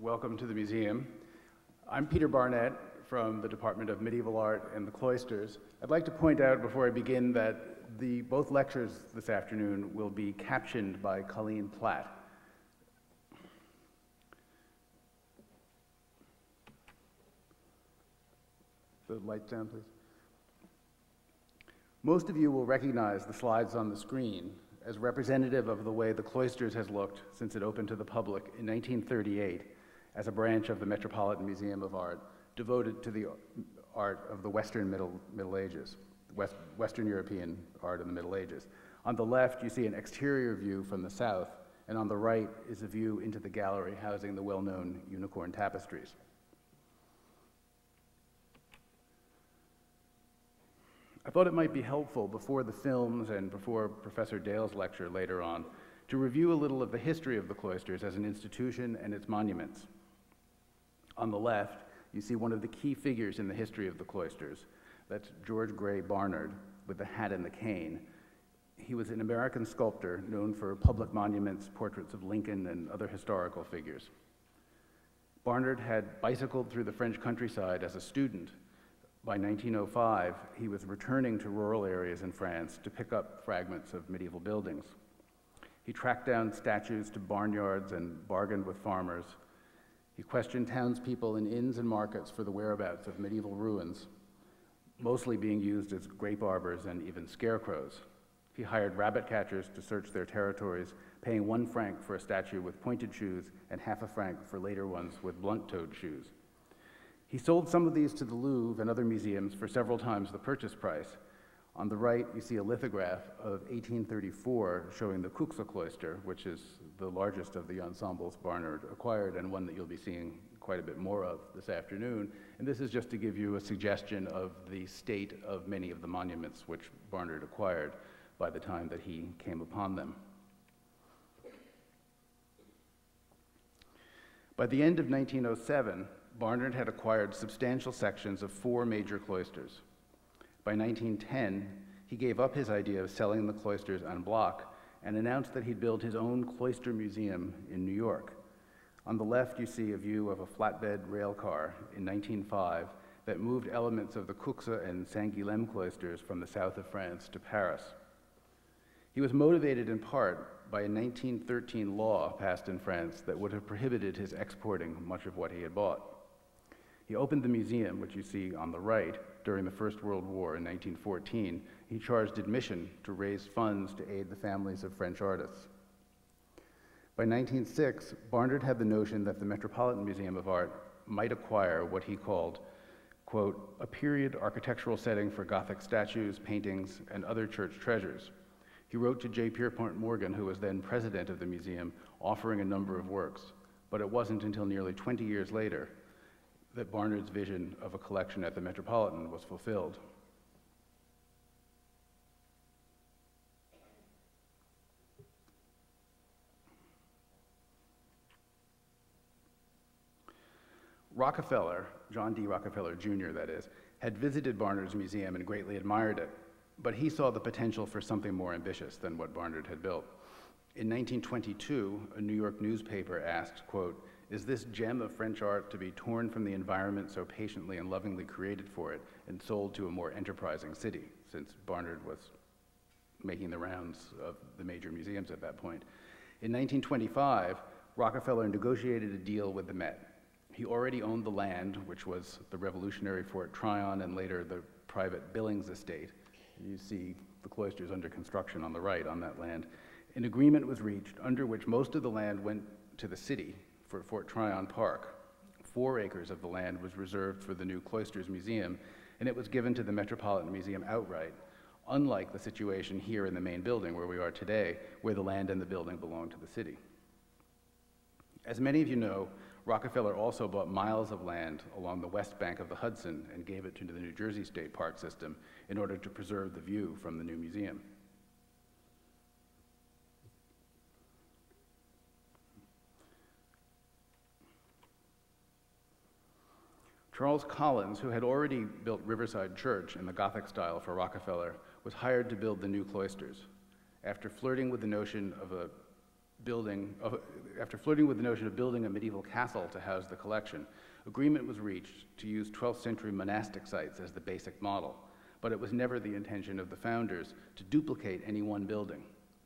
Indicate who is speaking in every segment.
Speaker 1: welcome to the museum. I'm Peter Barnet from the Department of Medieval Art and the Cloisters. I'd like to point out before I begin that the, both lectures this afternoon will be captioned by Colleen Platt. The lights down, please. Most of you will recognize the slides on the screen as representative of the way the cloisters has looked since it opened to the public in 1938 as a branch of the Metropolitan Museum of Art devoted to the art of the Western Middle, Middle Ages, West, Western European art in the Middle Ages. On the left, you see an exterior view from the south, and on the right is a view into the gallery housing the well-known unicorn tapestries. I thought it might be helpful before the films and before Professor Dale's lecture later on to review a little of the history of the cloisters as an institution and its monuments. On the left, you see one of the key figures in the history of the cloisters. That's George Gray Barnard with the hat and the cane. He was an American sculptor known for public monuments, portraits of Lincoln, and other historical figures. Barnard had bicycled through the French countryside as a student by 1905, he was returning to rural areas in France to pick up fragments of medieval buildings. He tracked down statues to barnyards and bargained with farmers. He questioned townspeople in inns and markets for the whereabouts of medieval ruins, mostly being used as grape arbors and even scarecrows. He hired rabbit catchers to search their territories, paying one franc for a statue with pointed shoes and half a franc for later ones with blunt toed shoes. He sold some of these to the Louvre and other museums for several times the purchase price. On the right, you see a lithograph of 1834 showing the Cuxa cloister, which is the largest of the ensembles Barnard acquired and one that you'll be seeing quite a bit more of this afternoon. And this is just to give you a suggestion of the state of many of the monuments which Barnard acquired by the time that he came upon them. By the end of 1907, Barnard had acquired substantial sections of four major cloisters. By 1910, he gave up his idea of selling the cloisters en bloc and announced that he'd build his own cloister museum in New York. On the left, you see a view of a flatbed rail car in 1905 that moved elements of the Cuxa and Saint-Guilhem cloisters from the south of France to Paris. He was motivated in part by a 1913 law passed in France that would have prohibited his exporting much of what he had bought. He opened the museum, which you see on the right, during the First World War in 1914. He charged admission to raise funds to aid the families of French artists. By 1906, Barnard had the notion that the Metropolitan Museum of Art might acquire what he called, quote, a period architectural setting for Gothic statues, paintings, and other church treasures. He wrote to J. Pierpont Morgan, who was then president of the museum, offering a number of works. But it wasn't until nearly 20 years later that Barnard's vision of a collection at the Metropolitan was fulfilled. Rockefeller, John D. Rockefeller Jr., that is, had visited Barnard's museum and greatly admired it, but he saw the potential for something more ambitious than what Barnard had built. In 1922, a New York newspaper asked, quote, is this gem of French art to be torn from the environment so patiently and lovingly created for it and sold to a more enterprising city, since Barnard was making the rounds of the major museums at that point. In 1925, Rockefeller negotiated a deal with the Met. He already owned the land, which was the revolutionary Fort Tryon and later the private Billings estate. You see the cloisters under construction on the right on that land. An agreement was reached under which most of the land went to the city for Fort Tryon Park. Four acres of the land was reserved for the new Cloisters Museum, and it was given to the Metropolitan Museum outright, unlike the situation here in the main building where we are today, where the land and the building belong to the city. As many of you know, Rockefeller also bought miles of land along the west bank of the Hudson and gave it to the New Jersey State Park System in order to preserve the view from the new museum. Charles Collins, who had already built Riverside Church in the Gothic style for Rockefeller, was hired to build the new cloisters. After flirting with the notion of a building, of, after flirting with the notion of building a medieval castle to house the collection, agreement was reached to use 12th century monastic sites as the basic model. But it was never the intention of the founders to duplicate any one building,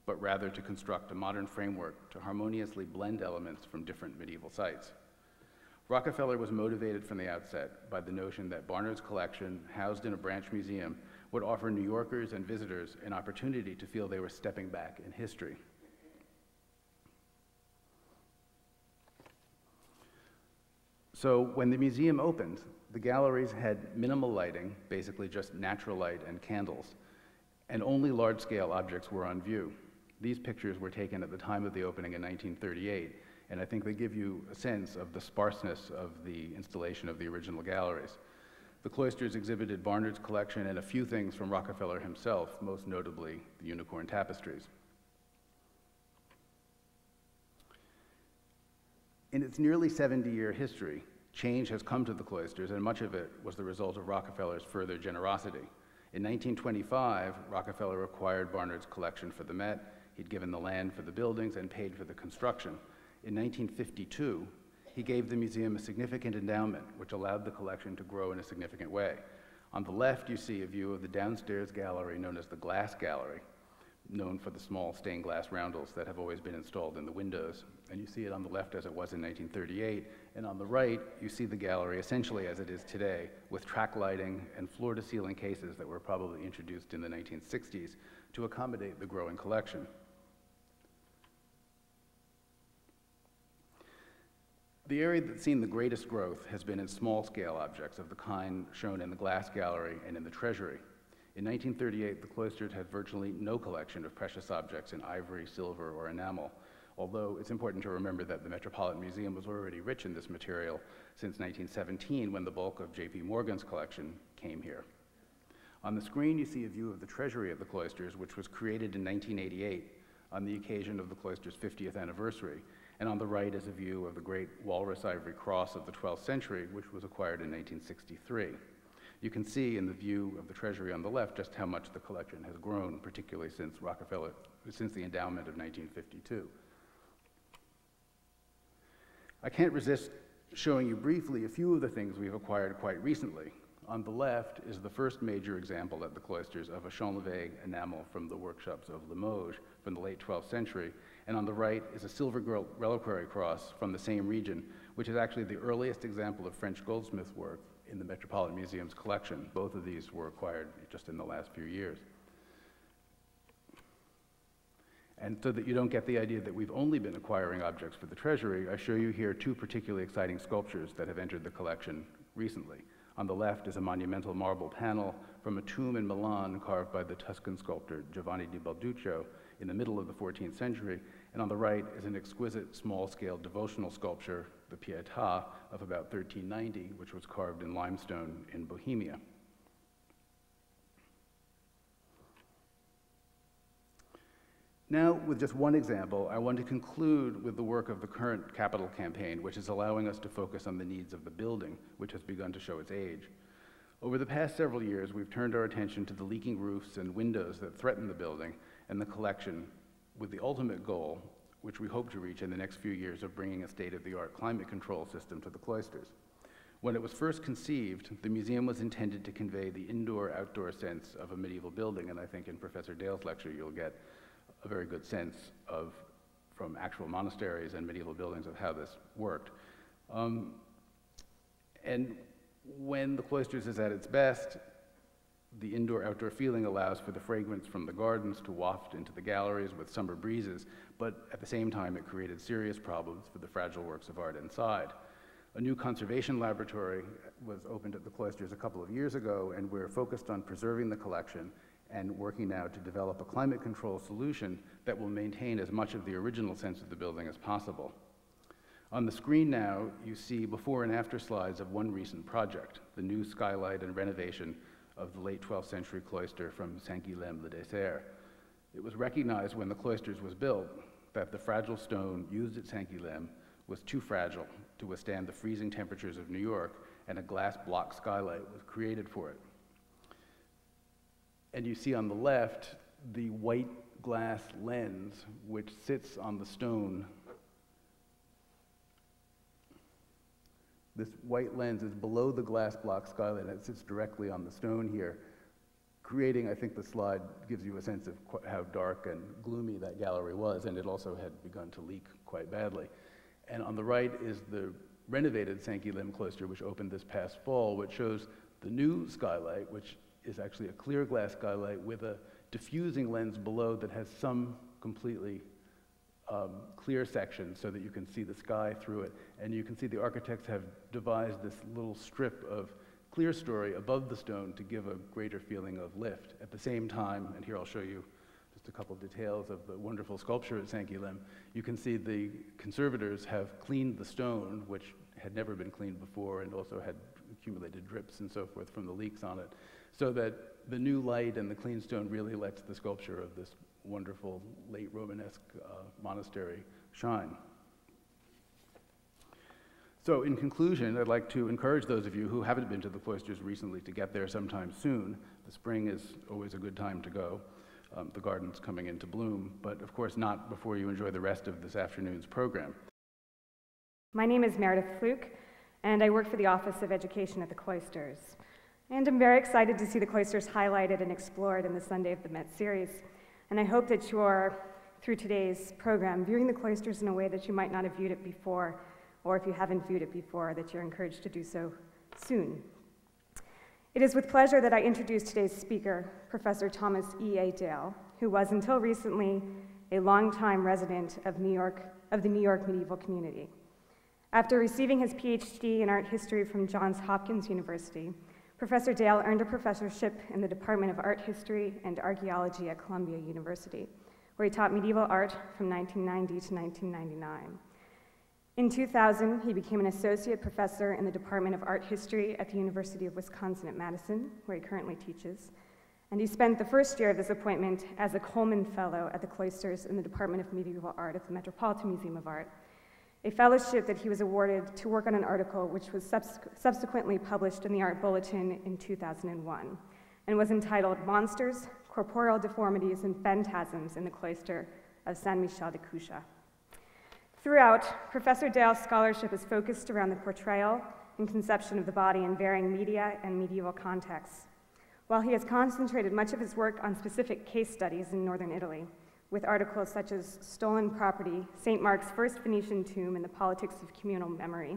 Speaker 1: but rather to construct a modern framework to harmoniously blend elements from different medieval sites. Rockefeller was motivated from the outset by the notion that Barnard's collection, housed in a branch museum, would offer New Yorkers and visitors an opportunity to feel they were stepping back in history. So when the museum opened, the galleries had minimal lighting, basically just natural light and candles, and only large-scale objects were on view. These pictures were taken at the time of the opening in 1938, and I think they give you a sense of the sparseness of the installation of the original galleries. The cloisters exhibited Barnard's collection and a few things from Rockefeller himself, most notably the unicorn tapestries. In its nearly 70-year history, change has come to the cloisters, and much of it was the result of Rockefeller's further generosity. In 1925, Rockefeller acquired Barnard's collection for the Met. He'd given the land for the buildings and paid for the construction. In 1952, he gave the museum a significant endowment, which allowed the collection to grow in a significant way. On the left, you see a view of the downstairs gallery known as the Glass Gallery, known for the small stained glass roundels that have always been installed in the windows. And you see it on the left as it was in 1938. And on the right, you see the gallery essentially as it is today, with track lighting and floor to ceiling cases that were probably introduced in the 1960s to accommodate the growing collection. The area that's seen the greatest growth has been in small scale objects of the kind shown in the Glass Gallery and in the Treasury. In 1938, the cloisters had virtually no collection of precious objects in ivory, silver, or enamel, although it's important to remember that the Metropolitan Museum was already rich in this material since 1917 when the bulk of J.P. Morgan's collection came here. On the screen, you see a view of the treasury of the cloisters, which was created in 1988 on the occasion of the cloister's 50th anniversary and on the right is a view of the great walrus ivory cross of the 12th century, which was acquired in 1963. You can see in the view of the treasury on the left just how much the collection has grown, particularly since Rockefeller, since the endowment of 1952. I can't resist showing you briefly a few of the things we've acquired quite recently. On the left is the first major example at the cloisters of a Champlevé enamel from the workshops of Limoges from the late 12th century, and on the right is a silver reliquary cross from the same region, which is actually the earliest example of French goldsmith work in the Metropolitan Museum's collection. Both of these were acquired just in the last few years. And so that you don't get the idea that we've only been acquiring objects for the treasury, I show you here two particularly exciting sculptures that have entered the collection recently. On the left is a monumental marble panel from a tomb in Milan carved by the Tuscan sculptor Giovanni di Balduccio in the middle of the 14th century, and on the right is an exquisite small-scale devotional sculpture, the Pietà, of about 1390, which was carved in limestone in Bohemia. Now, with just one example, I want to conclude with the work of the current capital campaign, which is allowing us to focus on the needs of the building, which has begun to show its age. Over the past several years, we've turned our attention to the leaking roofs and windows that threaten the building and the collection with the ultimate goal, which we hope to reach in the next few years, of bringing a state-of-the-art climate control system to the cloisters. When it was first conceived, the museum was intended to convey the indoor-outdoor sense of a medieval building, and I think in Professor Dale's lecture you'll get a very good sense of, from actual monasteries and medieval buildings, of how this worked. Um, and when the cloisters is at its best, the indoor-outdoor feeling allows for the fragrance from the gardens to waft into the galleries with summer breezes, but at the same time it created serious problems for the fragile works of art inside. A new conservation laboratory was opened at the cloisters a couple of years ago, and we're focused on preserving the collection and working now to develop a climate control solution that will maintain as much of the original sense of the building as possible. On the screen now, you see before and after slides of one recent project, the new skylight and renovation of the late 12th century cloister from Saint-Guilhem-le-Désert. It was recognized when the cloisters was built that the fragile stone used at Saint-Guilhem was too fragile to withstand the freezing temperatures of New York, and a glass block skylight was created for it. And you see on the left the white glass lens which sits on the stone. This white lens is below the glass block skylight and it sits directly on the stone here, creating, I think the slide gives you a sense of how dark and gloomy that gallery was, and it also had begun to leak quite badly. And on the right is the renovated Saint-Guilhem cloister, which opened this past fall, which shows the new skylight, which is actually a clear glass skylight with a diffusing lens below that has some completely um, clear section so that you can see the sky through it. And you can see the architects have devised this little strip of clear story above the stone to give a greater feeling of lift. At the same time, and here I'll show you just a couple details of the wonderful sculpture at Saint-Guilhem, you can see the conservators have cleaned the stone, which had never been cleaned before and also had accumulated drips and so forth from the leaks on it, so that the new light and the clean stone really lets the sculpture of this wonderful late Romanesque uh, monastery shine. So in conclusion, I'd like to encourage those of you who haven't been to the cloisters recently to get there sometime soon. The spring is always a good time to go. Um, the garden's coming into bloom, but of course not before you enjoy the rest of this afternoon's program.
Speaker 2: My name is Meredith Fluke, and I work for the Office of Education at the Cloisters. And I'm very excited to see the cloisters highlighted and explored in the Sunday of the Met series. And I hope that you're, through today's program, viewing the cloisters in a way that you might not have viewed it before, or if you haven't viewed it before, that you're encouraged to do so soon. It is with pleasure that I introduce today's speaker, Professor Thomas E. A. Dale, who was until recently a longtime resident of New York, of the New York medieval community. After receiving his PhD in art history from Johns Hopkins University, Professor Dale earned a professorship in the Department of Art History and Archaeology at Columbia University, where he taught medieval art from 1990 to 1999. In 2000, he became an associate professor in the Department of Art History at the University of Wisconsin at Madison, where he currently teaches. And he spent the first year of this appointment as a Coleman Fellow at the Cloisters in the Department of Medieval Art at the Metropolitan Museum of Art, a fellowship that he was awarded to work on an article which was subsequently published in the Art Bulletin in 2001 and was entitled Monsters, Corporeal Deformities, and Phantasms in the Cloister of Saint Michel de Cuxa. Throughout, Professor Dale's scholarship is focused around the portrayal and conception of the body in varying media and medieval contexts, while he has concentrated much of his work on specific case studies in northern Italy with articles such as Stolen Property, St. Mark's First Venetian Tomb, and the Politics of Communal Memory,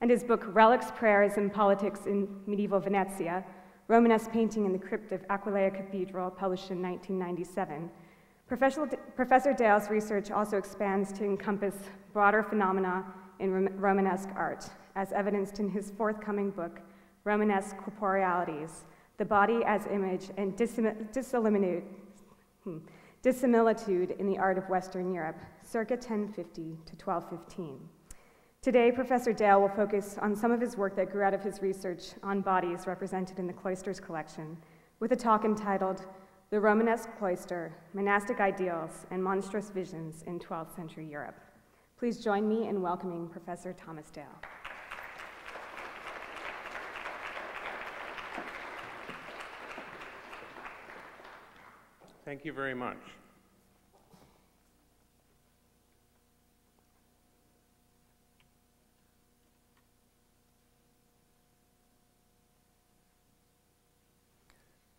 Speaker 2: and his book Relics, Prayers, and Politics in Medieval Venetia, Romanesque Painting in the Crypt of Aquileia Cathedral, published in 1997. Professor Dale's research also expands to encompass broader phenomena in Romanesque art, as evidenced in his forthcoming book, Romanesque Corporealities, The Body as Image and Dissimilitude, hmm, dissimilitude in the art of Western Europe, circa 1050 to 1215. Today, Professor Dale will focus on some of his work that grew out of his research on bodies represented in the Cloisters collection, with a talk entitled The Romanesque Cloister, Monastic Ideals and Monstrous Visions in 12th Century Europe. Please join me in welcoming Professor Thomas Dale.
Speaker 3: Thank you very much.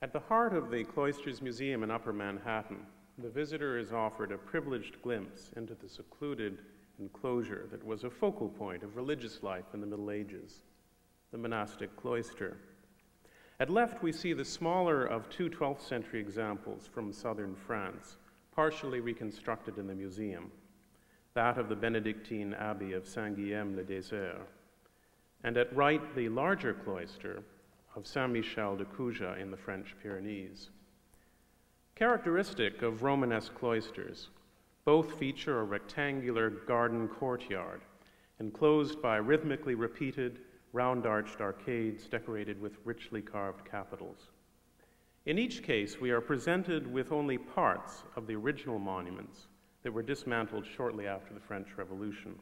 Speaker 3: At the heart of the Cloisters Museum in Upper Manhattan, the visitor is offered a privileged glimpse into the secluded enclosure that was a focal point of religious life in the Middle Ages, the monastic cloister. At left, we see the smaller of two 12th century examples from southern France, partially reconstructed in the museum, that of the Benedictine Abbey of Saint-Guillaume-le-Désert, and at right, the larger cloister of Saint-Michel de Cuxa in the French Pyrenees. Characteristic of Romanesque cloisters, both feature a rectangular garden courtyard enclosed by rhythmically repeated round-arched arcades decorated with richly carved capitals. In each case, we are presented with only parts of the original monuments that were dismantled shortly after the French Revolution.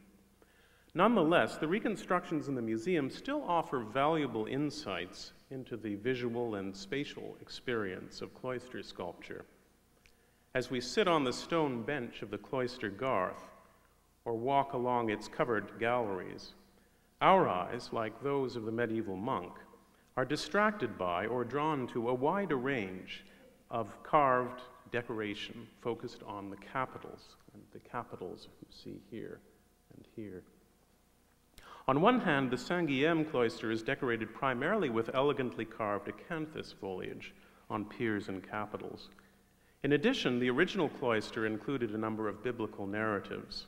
Speaker 3: Nonetheless, the reconstructions in the museum still offer valuable insights into the visual and spatial experience of cloister sculpture. as we sit on the stone bench of the cloister garth or walk along its covered galleries, our eyes, like those of the medieval monk, are distracted by or drawn to a wider range of carved decoration focused on the capitals, and the capitals you see here and here. On one hand, the Saint Guillaume cloister is decorated primarily with elegantly carved acanthus foliage on piers and capitals. In addition, the original cloister included a number of biblical narratives.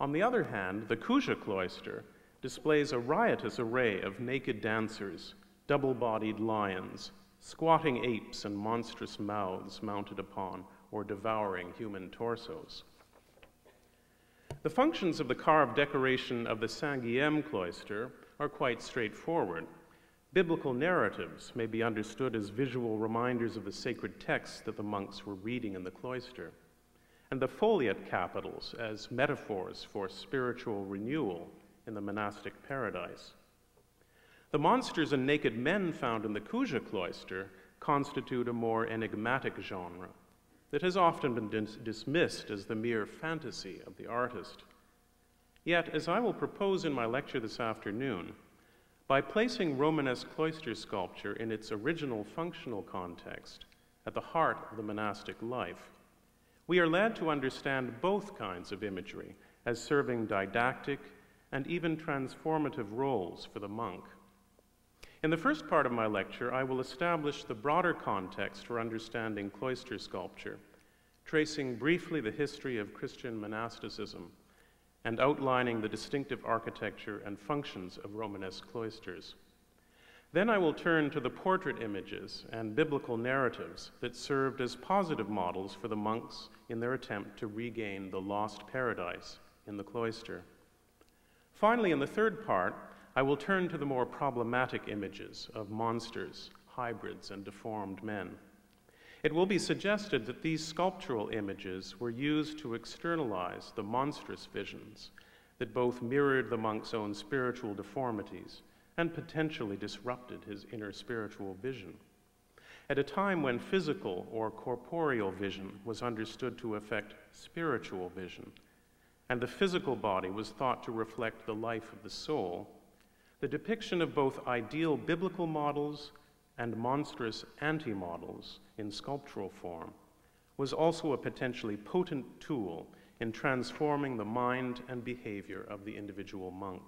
Speaker 3: On the other hand, the Cuxa cloister displays a riotous array of naked dancers, double bodied lions, squatting apes, and monstrous mouths mounted upon or devouring human torsos. The functions of the carved decoration of the Saint Guillaume cloister are quite straightforward. Biblical narratives may be understood as visual reminders of the sacred texts that the monks were reading in the cloister, and the foliate capitals as metaphors for spiritual renewal in the monastic paradise. The monsters and naked men found in the Cuxa cloister constitute a more enigmatic genre that has often been dis- dismissed as the mere fantasy of the artist. Yet, as I will propose in my lecture this afternoon, by placing Romanesque cloister sculpture in its original functional context, at the heart of the monastic life, we are led to understand both kinds of imagery as serving didactic and even transformative roles for the monk. In the first part of my lecture, I will establish the broader context for understanding cloister sculpture, tracing briefly the history of Christian monasticism and outlining the distinctive architecture and functions of Romanesque cloisters. Then I will turn to the portrait images and biblical narratives that served as positive models for the monks in their attempt to regain the lost paradise in the cloister. Finally, in the third part, I will turn to the more problematic images of monsters, hybrids, and deformed men. It will be suggested that these sculptural images were used to externalize the monstrous visions that both mirrored the monk's own spiritual deformities and potentially disrupted his inner spiritual vision. At a time when physical or corporeal vision was understood to affect spiritual vision, and the physical body was thought to reflect the life of the soul, the depiction of both ideal biblical models and monstrous anti models in sculptural form was also a potentially potent tool in transforming the mind and behavior of the individual monk.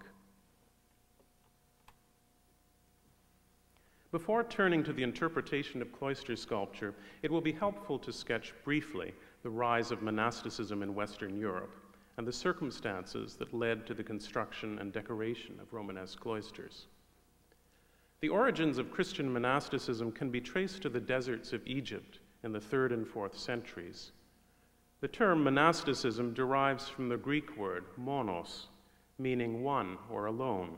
Speaker 3: Before turning to the interpretation of cloister sculpture, it will be helpful to sketch briefly the rise of monasticism in Western Europe and the circumstances that led to the construction and decoration of Romanesque cloisters. The origins of Christian monasticism can be traced to the deserts of Egypt in the third and fourth centuries. The term monasticism derives from the Greek word monos, meaning one or alone,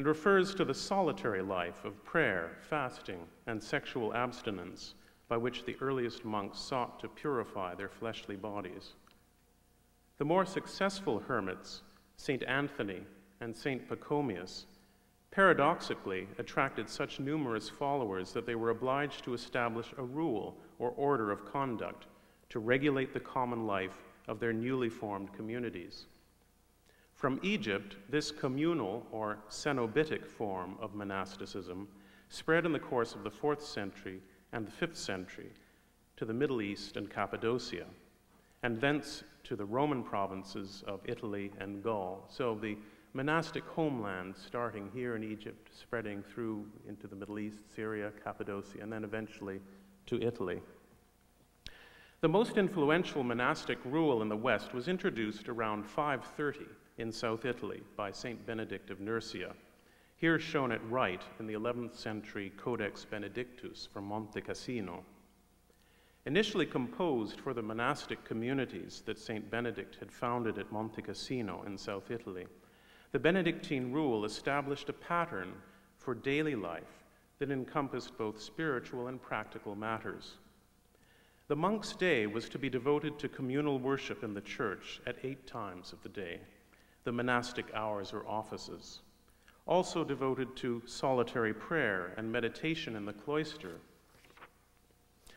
Speaker 3: and refers to the solitary life of prayer, fasting, and sexual abstinence by which the earliest monks sought to purify their fleshly bodies. The more successful hermits, St. Anthony and St. Pachomius, paradoxically attracted such numerous followers that they were obliged to establish a rule or order of conduct to regulate the common life of their newly formed communities. From Egypt, this communal or cenobitic form of monasticism spread in the course of the 4th century and the 5th century to the Middle East and Cappadocia, and thence to the Roman provinces of Italy and Gaul. So the monastic homeland starting here in Egypt, spreading through into the Middle East, Syria, Cappadocia, and then eventually to Italy. The most influential monastic rule in the West was introduced around 530 in South Italy by Saint Benedict of Nursia. Here shown at right in the 11th century Codex Benedictus from Monte Cassino. Initially composed for the monastic communities that St. Benedict had founded at Monte Cassino in South Italy, the Benedictine rule established a pattern for daily life that encompassed both spiritual and practical matters. The monk's day was to be devoted to communal worship in the church at eight times of the day, the monastic hours or offices, also devoted to solitary prayer and meditation in the cloister.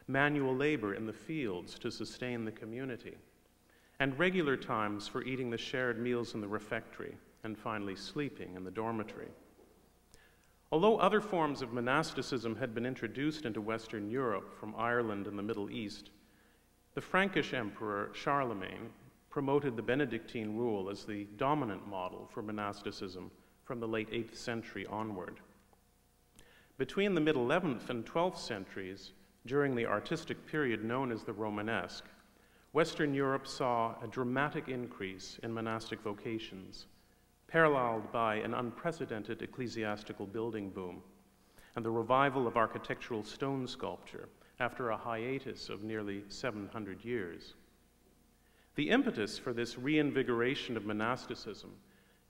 Speaker 3: Manual labor in the fields to sustain the community, and regular times for eating the shared meals in the refectory, and finally sleeping in the dormitory. Although other forms of monasticism had been introduced into Western Europe from Ireland and the Middle East, the Frankish emperor Charlemagne promoted the Benedictine rule as the dominant model for monasticism from the late 8th century onward. Between the mid 11th and 12th centuries, during the artistic period known as the Romanesque, Western Europe saw a dramatic increase in monastic vocations, paralleled by an unprecedented ecclesiastical building boom and the revival of architectural stone sculpture after a hiatus of nearly 700 years. The impetus for this reinvigoration of monasticism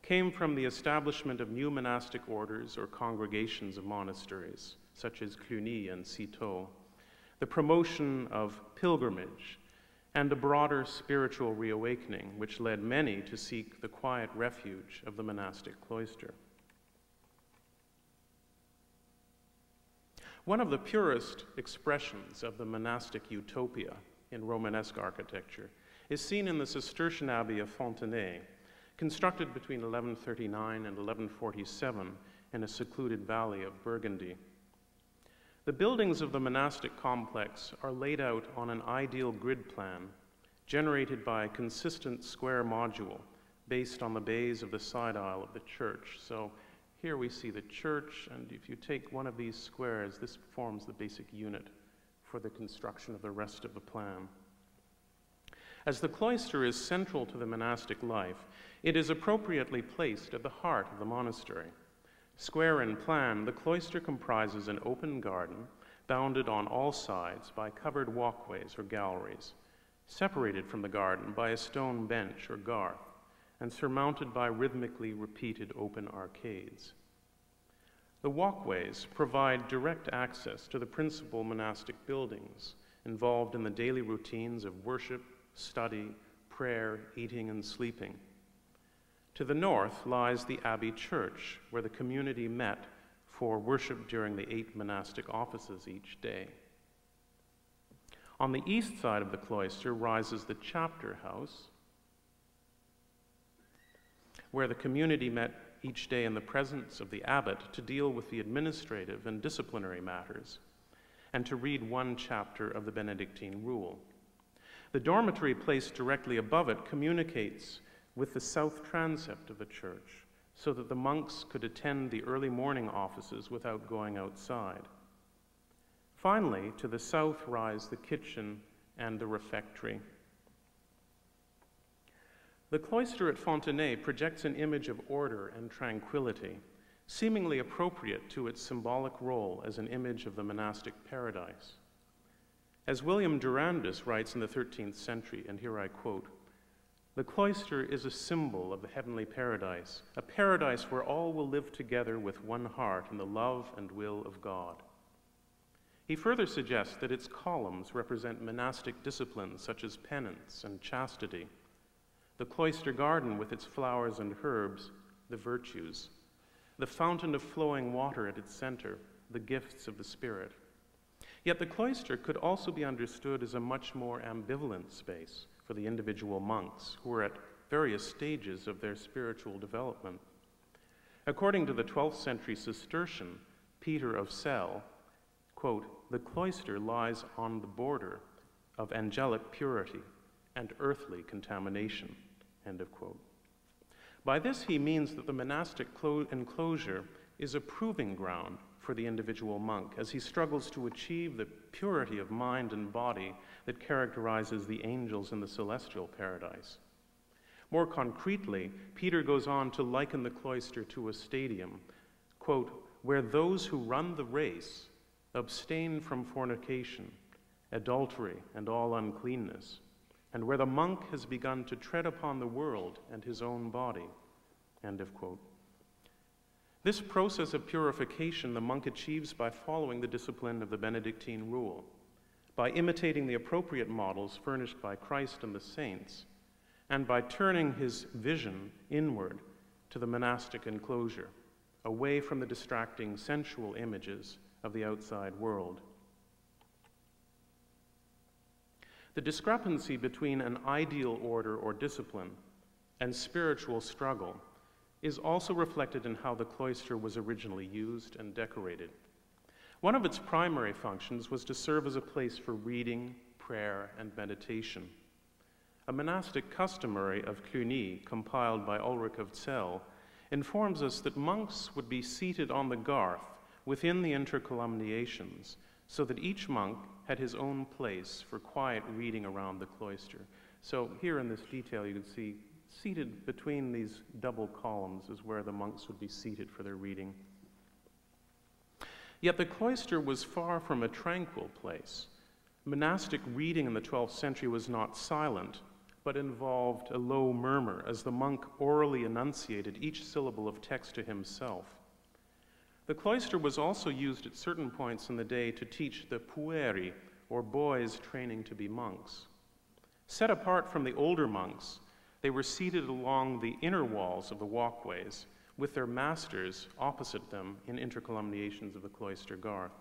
Speaker 3: came from the establishment of new monastic orders or congregations of monasteries, such as Cluny and Citeaux, the promotion of pilgrimage, and a broader spiritual reawakening, which led many to seek the quiet refuge of the monastic cloister. One of the purest expressions of the monastic utopia in Romanesque architecture is seen in the Cistercian Abbey of Fontenay, constructed between 1139 and 1147 in a secluded valley of Burgundy. The buildings of the monastic complex are laid out on an ideal grid plan generated by a consistent square module based on the bays of the side aisle of the church. So here we see the church, and if you take one of these squares, this forms the basic unit for the construction of the rest of the plan. As the cloister is central to the monastic life, it is appropriately placed at the heart of the monastery. Square in plan, the cloister comprises an open garden bounded on all sides by covered walkways or galleries, separated from the garden by a stone bench or garth and surmounted by rhythmically repeated open arcades. The walkways provide direct access to the principal monastic buildings involved in the daily routines of worship, study, prayer, eating, and sleeping. To the north lies the Abbey Church, where the community met for worship during the eight monastic offices each day. On the east side of the cloister rises the chapter house, where the community met each day in the presence of the abbot to deal with the administrative and disciplinary matters, and to read one chapter of the Benedictine rule. The dormitory placed directly above it communicates with the south transept of the church so that the monks could attend the early morning offices without going outside. Finally, to the south rise the kitchen and the refectory. The cloister at Fontenay projects an image of order and tranquility, seemingly appropriate to its symbolic role as an image of the monastic paradise. As William Durandus writes in the 13th century, and here I quote, the cloister is a symbol of the heavenly paradise, a paradise where all will live together with one heart in the love and will of God. He further suggests that its columns represent monastic disciplines such as penance and chastity the cloister garden with its flowers and herbs, the virtues, the fountain of flowing water at its center, the gifts of the Spirit. Yet the cloister could also be understood as a much more ambivalent space for the individual monks who were at various stages of their spiritual development. According to the 12th century Cistercian, Peter of Celle, quote, the cloister lies on the border of angelic purity and earthly contamination. End of quote. By this, he means that the monastic enclosure is a proving ground for the individual monk as he struggles to achieve the purity of mind and body that characterizes the angels in the celestial paradise. More concretely, Peter goes on to liken the cloister to a stadium, quote, where those who run the race abstain from fornication, adultery, and all uncleanness, and where the monk has begun to tread upon the world and his own body. End of quote. This process of purification the monk achieves by following the discipline of the Benedictine rule, by imitating the appropriate models furnished by Christ and the saints, and by turning his vision inward to the monastic enclosure, away from the distracting sensual images of the outside world. The discrepancy between an ideal order or discipline and spiritual struggle is also reflected in how the cloister was originally used and decorated. One of its primary functions was to serve as a place for reading, prayer, and meditation. A monastic customary of Cluny, compiled by Ulrich of Zell, informs us that monks would be seated on the garth within the intercolumniations, so that each monk had his own place for quiet reading around the cloister. So, here in this detail, you can see seated between these double columns is where the monks would be seated for their reading. Yet the cloister was far from a tranquil place. Monastic reading in the 12th century was not silent, but involved a low murmur as the monk orally enunciated each syllable of text to himself. The cloister was also used at certain points in the day to teach the pueri, or boys training to be monks. Set apart from the older monks, they were seated along the inner walls of the walkways, with their masters opposite them in intercolumniations of the cloister garth.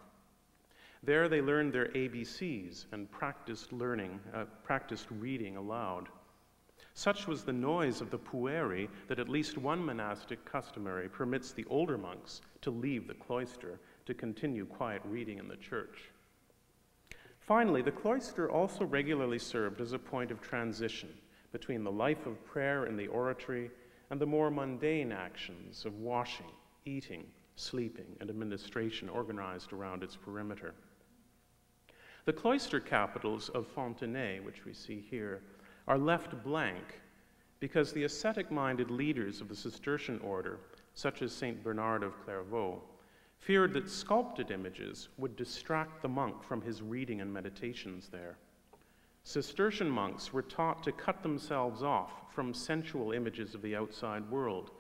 Speaker 3: There they learned their ABCs and practiced learning, uh, practiced reading aloud. Such was the noise of the pueri that at least one monastic customary permits the older monks to leave the cloister to continue quiet reading in the church. Finally, the cloister also regularly served as a point of transition between the life of prayer in the oratory and the more mundane actions of washing, eating, sleeping, and administration organized around its perimeter. The cloister capitals of Fontenay, which we see here, are left blank because the ascetic minded leaders of the Cistercian order, such as St. Bernard of Clairvaux, feared that sculpted images would distract the monk from his reading and meditations there. Cistercian monks were taught to cut themselves off from sensual images of the outside world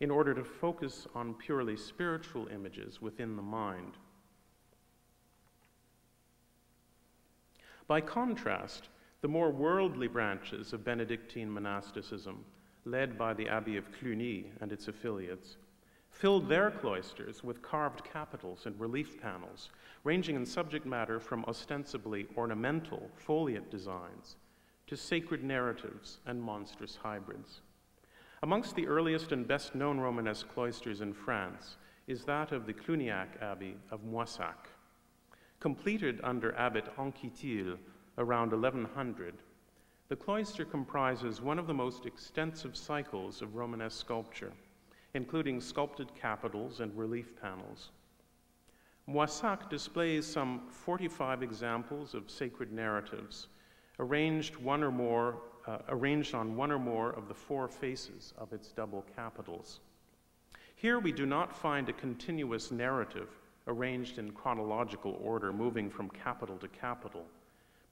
Speaker 3: in order to focus on purely spiritual images within the mind. By contrast, the more worldly branches of Benedictine monasticism, led by the Abbey of Cluny and its affiliates, filled their cloisters with carved capitals and relief panels, ranging in subject matter from ostensibly ornamental foliate designs to sacred narratives and monstrous hybrids. Amongst the earliest and best known Romanesque cloisters in France is that of the Cluniac Abbey of Moissac. Completed under Abbot Anquetil around 1100, the cloister comprises one of the most extensive cycles of Romanesque sculpture, including sculpted capitals and relief panels. Moissac displays some 45 examples of sacred narratives, arranged, one or more, uh, arranged on one or more of the four faces of its double capitals. Here we do not find a continuous narrative arranged in chronological order, moving from capital to capital,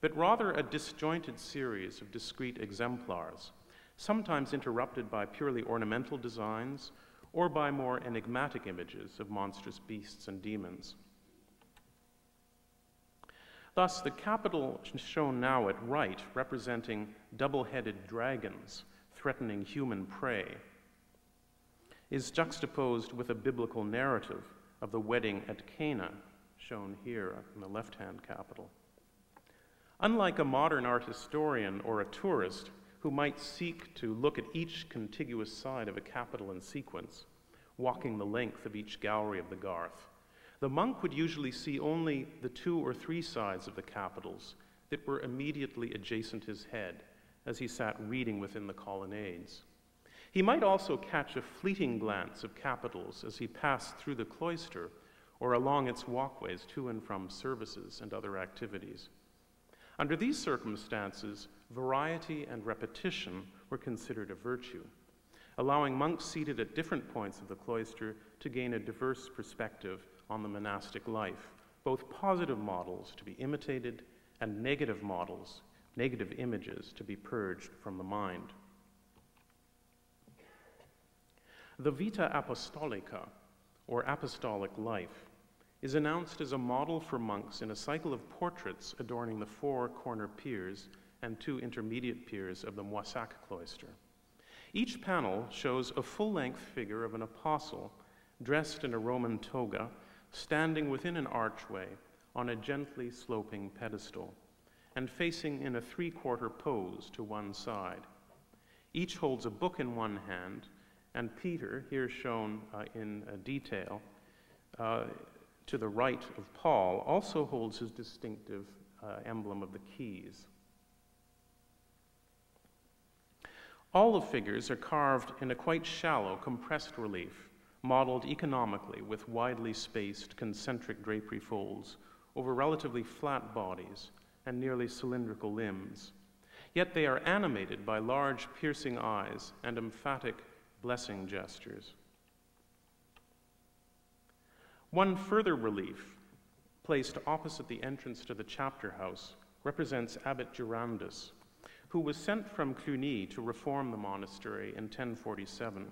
Speaker 3: but rather a disjointed series of discrete exemplars, sometimes interrupted by purely ornamental designs or by more enigmatic images of monstrous beasts and demons. Thus, the capital shown now at right, representing double headed dragons threatening human prey, is juxtaposed with a biblical narrative of the wedding at Cana, shown here in the left hand capital. Unlike a modern art historian or a tourist who might seek to look at each contiguous side of a capital in sequence, walking the length of each gallery of the Garth, the monk would usually see only the two or three sides of the capitals that were immediately adjacent his head as he sat reading within the colonnades. He might also catch a fleeting glance of capitals as he passed through the cloister or along its walkways to and from services and other activities. Under these circumstances, variety and repetition were considered a virtue, allowing monks seated at different points of the cloister to gain a diverse perspective on the monastic life, both positive models to be imitated and negative models, negative images to be purged from the mind. The Vita Apostolica, or apostolic life, is announced as a model for monks in a cycle of portraits adorning the four corner piers and two intermediate piers of the Moissac cloister. Each panel shows a full length figure of an apostle dressed in a Roman toga, standing within an archway on a gently sloping pedestal. and facing in a three quarter pose to one side. Each holds a book in one hand, and Peter, here shown uh, in uh, detail, uh, to the right of Paul, also holds his distinctive uh, emblem of the keys. All the figures are carved in a quite shallow, compressed relief, modeled economically with widely spaced concentric drapery folds over relatively flat bodies and nearly cylindrical limbs. Yet they are animated by large, piercing eyes and emphatic blessing gestures. One further relief, placed opposite the entrance to the chapter house, represents Abbot Durandus, who was sent from Cluny to reform the monastery in 1047.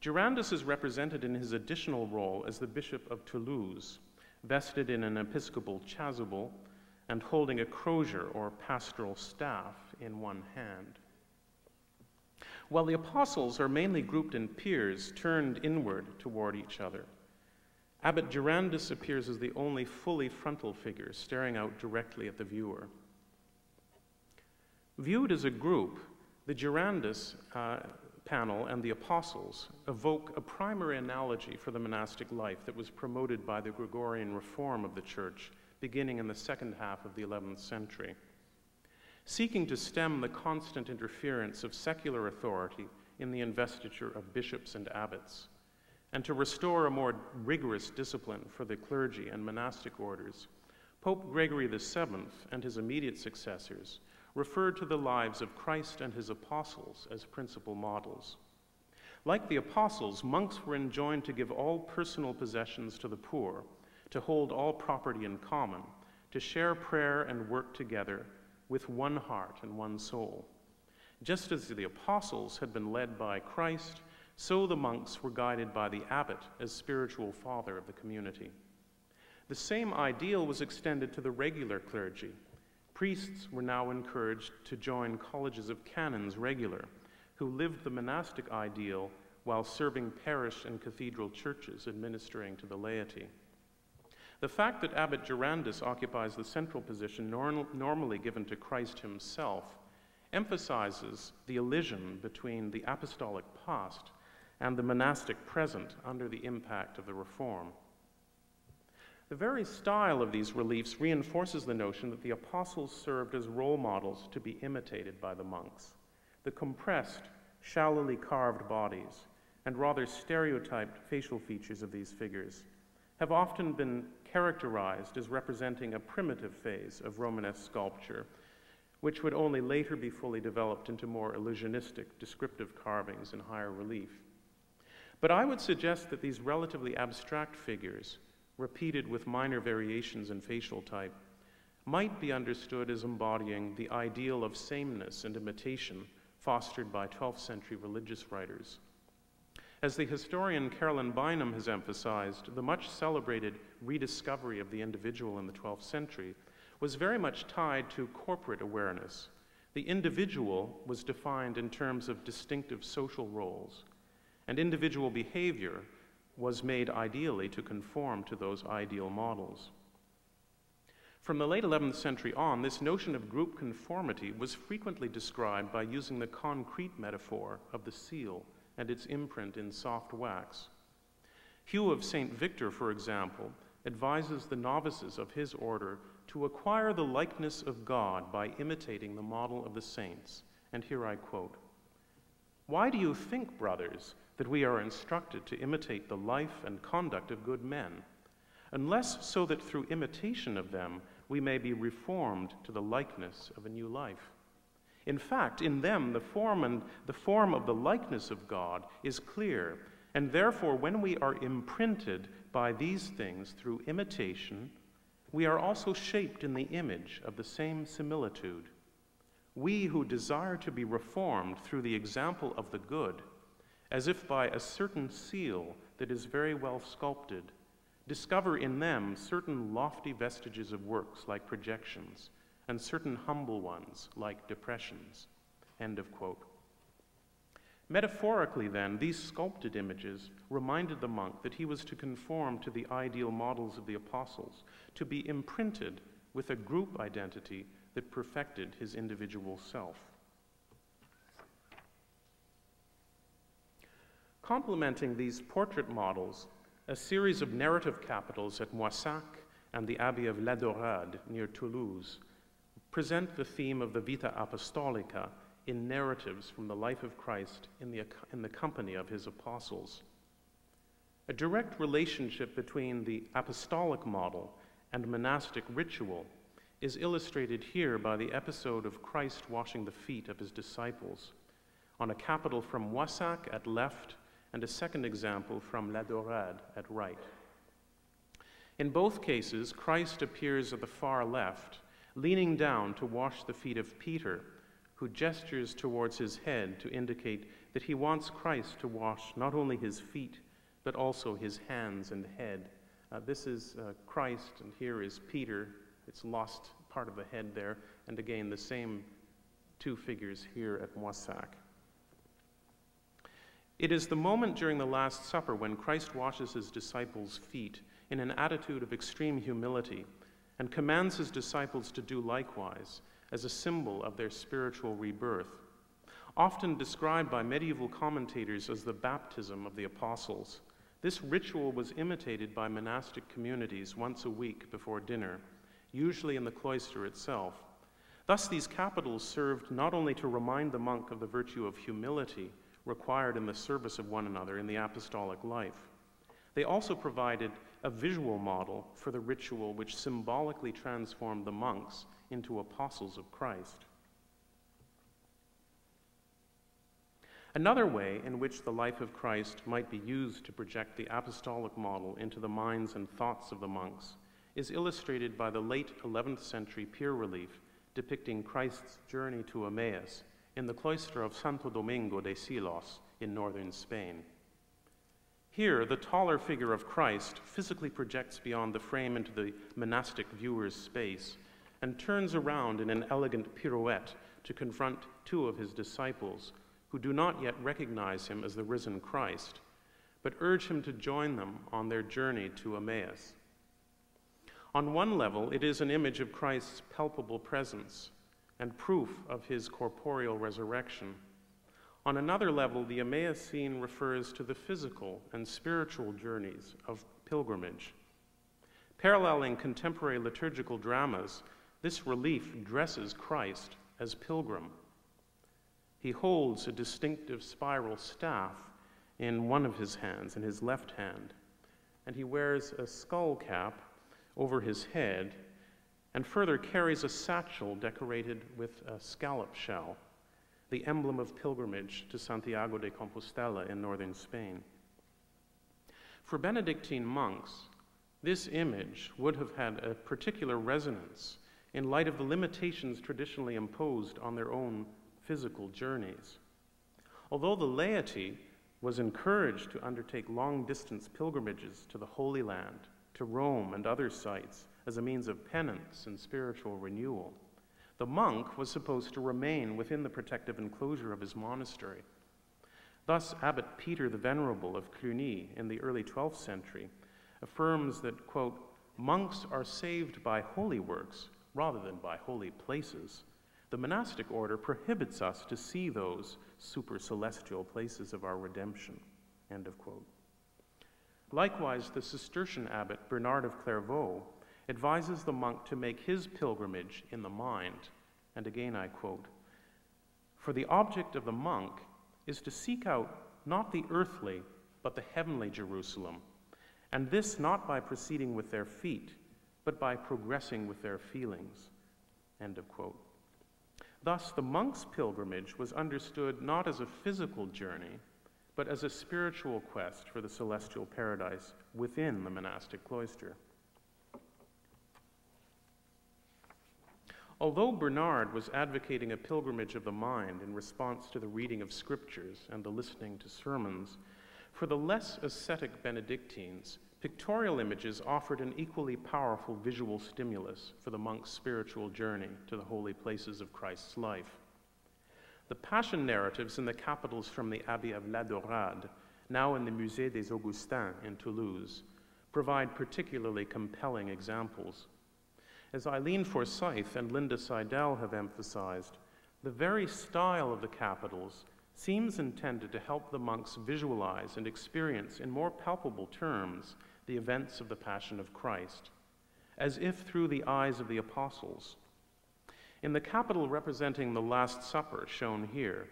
Speaker 3: Durandus is represented in his additional role as the Bishop of Toulouse, vested in an episcopal chasuble and holding a crozier or pastoral staff in one hand. While the apostles are mainly grouped in piers turned inward toward each other, Abbot Durandus appears as the only fully frontal figure staring out directly at the viewer. Viewed as a group, the Durandus uh, panel and the apostles evoke a primary analogy for the monastic life that was promoted by the Gregorian reform of the church beginning in the second half of the 11th century. Seeking to stem the constant interference of secular authority in the investiture of bishops and abbots, and to restore a more rigorous discipline for the clergy and monastic orders, Pope Gregory VII and his immediate successors referred to the lives of Christ and his apostles as principal models. Like the apostles, monks were enjoined to give all personal possessions to the poor, to hold all property in common, to share prayer and work together with one heart and one soul. Just as the apostles had been led by Christ, so the monks were guided by the abbot as spiritual father of the community. The same ideal was extended to the regular clergy, Priests were now encouraged to join colleges of canons regular, who lived the monastic ideal while serving parish and cathedral churches, administering to the laity. The fact that Abbot Durandus occupies the central position nor- normally given to Christ himself emphasizes the elision between the apostolic past and the monastic present under the impact of the Reform. The very style of these reliefs reinforces the notion that the apostles served as role models to be imitated by the monks. The compressed, shallowly carved bodies and rather stereotyped facial features of these figures have often been characterized as representing a primitive phase of Romanesque sculpture, which would only later be fully developed into more illusionistic, descriptive carvings in higher relief. But I would suggest that these relatively abstract figures repeated with minor variations in facial type, might be understood as embodying the ideal of sameness and imitation fostered by 12th century religious writers. As the historian Caroline Bynum has emphasized, the much celebrated rediscovery of the individual in the 12th century was very much tied to corporate awareness. The individual was defined in terms of distinctive social roles, and individual behavior was made ideally to conform to those ideal models. From the late 11th century on, this notion of group conformity was frequently described by using the concrete metaphor of the seal and its imprint in soft wax. Hugh of St. Victor, for example, advises the novices of his order to acquire the likeness of God by imitating the model of the saints. And here I quote Why do you think, brothers, that we are instructed to imitate the life and conduct of good men, unless so that through imitation of them we may be reformed to the likeness of a new life. In fact, in them the form and the form of the likeness of God is clear, and therefore when we are imprinted by these things through imitation, we are also shaped in the image of the same similitude. We who desire to be reformed through the example of the good as if by a certain seal that is very well sculpted, discover in them certain lofty vestiges of works like projections, and certain humble ones like depressions. End of quote. Metaphorically, then, these sculpted images reminded the monk that he was to conform to the ideal models of the apostles, to be imprinted with a group identity that perfected his individual self. Complementing these portrait models, a series of narrative capitals at Moissac and the Abbey of La Daurade near Toulouse present the theme of the Vita Apostolica in narratives from the life of Christ in the, in the company of his apostles. A direct relationship between the apostolic model and monastic ritual is illustrated here by the episode of Christ washing the feet of his disciples on a capital from Moissac at left and a second example from La Daurade at right. In both cases, Christ appears at the far left, leaning down to wash the feet of Peter, who gestures towards his head to indicate that he wants Christ to wash not only his feet, but also his hands and head. Uh, this is uh, Christ, and here is Peter. It's lost part of the head there, and again, the same two figures here at Moissac. It is the moment during the Last Supper when Christ washes his disciples' feet in an attitude of extreme humility and commands his disciples to do likewise as a symbol of their spiritual rebirth, often described by medieval commentators as the baptism of the apostles. This ritual was imitated by monastic communities once a week before dinner, usually in the cloister itself. Thus, these capitals served not only to remind the monk of the virtue of humility required in the service of one another in the apostolic life, they also provided a visual model for the ritual which symbolically transformed the monks into apostles of Christ. Another way in which the life of Christ might be used to project the apostolic model into the minds and thoughts of the monks is illustrated by the late 11th century pier relief depicting Christ's journey to Emmaus in the cloister of Santo Domingo de Silos in northern Spain. Here, the taller figure of Christ physically projects beyond the frame into the monastic viewer's space and turns around in an elegant pirouette to confront two of his disciples who do not yet recognize him as the risen Christ, but urge him to join them on their journey to Emmaus. On one level, it is an image of Christ's palpable presence and proof of his corporeal resurrection. On another level, the Emmaus scene refers to the physical and spiritual journeys of pilgrimage. Paralleling contemporary liturgical dramas, this relief dresses Christ as pilgrim. He holds a distinctive spiral staff in one of his hands, in his left hand, and he wears a skull cap over his head and further carries a satchel decorated with a scallop shell the emblem of pilgrimage to Santiago de Compostela in northern Spain. For Benedictine monks, this image would have had a particular resonance in light of the limitations traditionally imposed on their own physical journeys. Although the laity was encouraged to undertake long distance pilgrimages to the Holy Land, to Rome and other sites as a means of penance and spiritual renewal, the monk was supposed to remain within the protective enclosure of his monastery. Thus, Abbot Peter the Venerable of Cluny in the early 12th century affirms that, quote, monks are saved by holy works rather than by holy places. The monastic order prohibits us to see those super celestial places of our redemption. End of quote. Likewise, the Cistercian abbot Bernard of Clairvaux advises the monk to make his pilgrimage in the mind. And again I quote For the object of the monk is to seek out not the earthly, but the heavenly Jerusalem, and this not by proceeding with their feet, but by progressing with their feelings. End of quote. Thus, the monk's pilgrimage was understood not as a physical journey, but as a spiritual quest for the celestial paradise within the monastic cloister. Although Bernard was advocating a pilgrimage of the mind in response to the reading of scriptures and the listening to sermons, for the less ascetic Benedictines, pictorial images offered an equally powerful visual stimulus for the monk's spiritual journey to the holy places of Christ's life. The Passion narratives in the capitals from the Abbey of La Daurade, now in the Musée des Augustins in Toulouse, provide particularly compelling examples. As Ilene Forsyth and Linda Seidel have emphasized, the very style of the capitals seems intended to help the monks visualize and experience in more palpable terms the events of the Passion of Christ, as if through the eyes of the apostles. In the capital representing the Last Supper, shown here,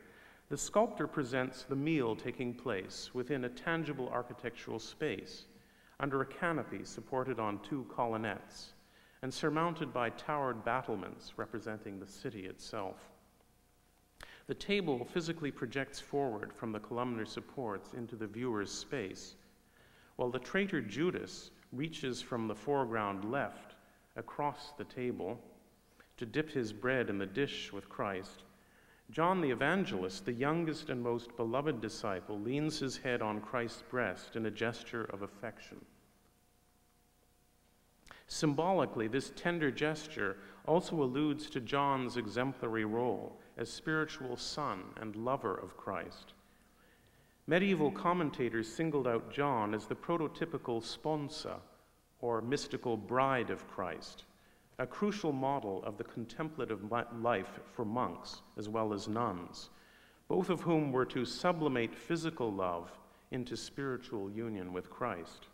Speaker 3: the sculptor presents the meal taking place within a tangible architectural space, under a canopy supported on two colonnettes, and surmounted by towered battlements representing the city itself. The table physically projects forward from the columnar supports into the viewer's space, while the traitor Judas reaches from the foreground left across the table to dip his bread in the dish with Christ. John the Evangelist, the youngest and most beloved disciple, leans his head on Christ's breast in a gesture of affection. Symbolically, this tender gesture also alludes to John's exemplary role as spiritual son and lover of Christ. Medieval commentators singled out John as the prototypical sponsa, or mystical bride of Christ, a crucial model of the contemplative life for monks as well as nuns, both of whom were to sublimate physical love into spiritual union with Christ.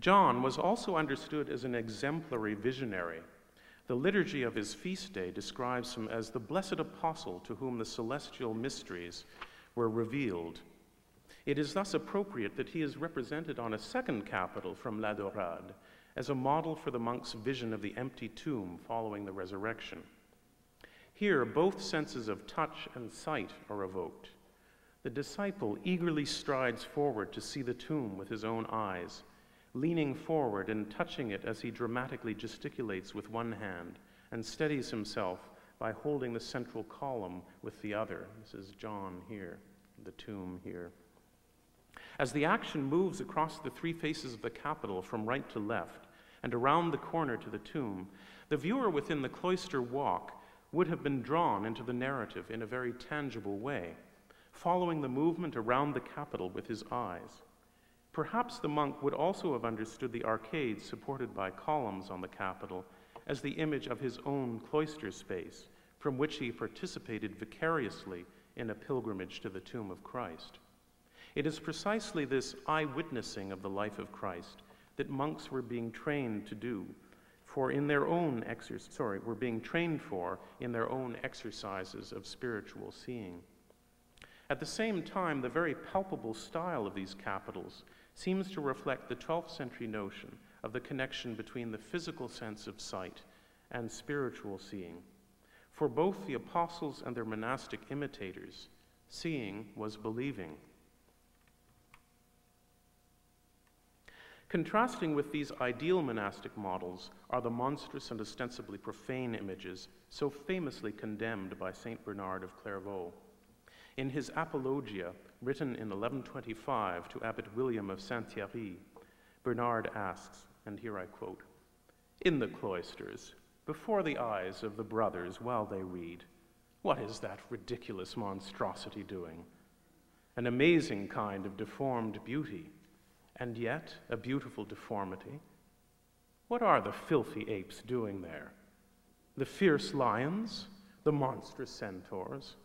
Speaker 3: John was also understood as an exemplary visionary. The liturgy of his feast day describes him as the blessed apostle to whom the celestial mysteries were revealed. It is thus appropriate that he is represented on a second capital from La Daurade as a model for the monk's vision of the empty tomb following the resurrection. Here, both senses of touch and sight are evoked. The disciple eagerly strides forward to see the tomb with his own eyes leaning forward and touching it as he dramatically gesticulates with one hand and steadies himself by holding the central column with the other. This is John here, the tomb here. As the action moves across the three faces of the capital from right to left and around the corner to the tomb, the viewer within the cloister walk would have been drawn into the narrative in a very tangible way, following the movement around the capital with his eyes. Perhaps the monk would also have understood the arcades supported by columns on the capital as the image of his own cloister space, from which he participated vicariously in a pilgrimage to the tomb of Christ. It is precisely this eyewitnessing of the life of Christ that monks were being trained to do, for in their own exer- sorry, were being trained for in their own exercises of spiritual seeing. At the same time, the very palpable style of these capitals seems to reflect the 12th century notion of the connection between the physical sense of sight and spiritual seeing. For both the apostles and their monastic imitators, seeing was believing. Contrasting with these ideal monastic models are the monstrous and ostensibly profane images so famously condemned by St. Bernard of Clairvaux. In his Apologia, written in 1125 to Abbot William of Saint Thierry, Bernard asks, and here I quote In the cloisters, before the eyes of the brothers while they read, what is that ridiculous monstrosity doing? An amazing kind of deformed beauty, and yet a beautiful deformity. What are the filthy apes doing there? The fierce lions? The monstrous centaurs?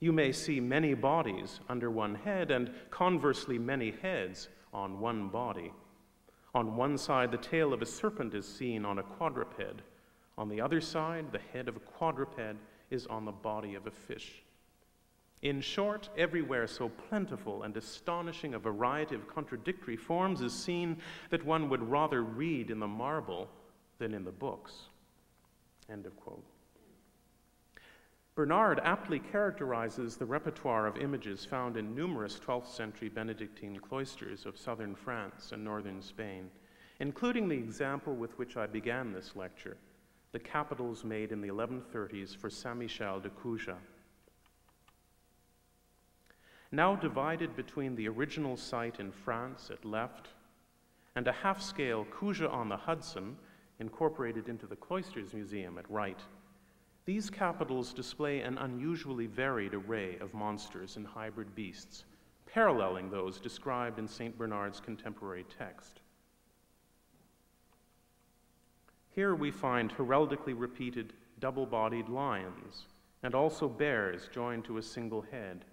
Speaker 3: You may see many bodies under one head, and conversely, many heads on one body. On one side, the tail of a serpent is seen on a quadruped. On the other side, the head of a quadruped is on the body of a fish. In short, everywhere so plentiful and astonishing a variety of contradictory forms is seen that one would rather read in the marble than in the books. End of quote. Bernard aptly characterizes the repertoire of images found in numerous 12th century Benedictine cloisters of southern France and northern Spain, including the example with which I began this lecture, the capitals made in the 1130s for Saint Michel de Cuxa. Now divided between the original site in France at left and a half scale Cuxa on the Hudson incorporated into the Cloisters Museum at right. These capitals display an unusually varied array of monsters and hybrid beasts, paralleling those described in St. Bernard's contemporary text. Here we find heraldically repeated double bodied lions and also bears joined to a single head.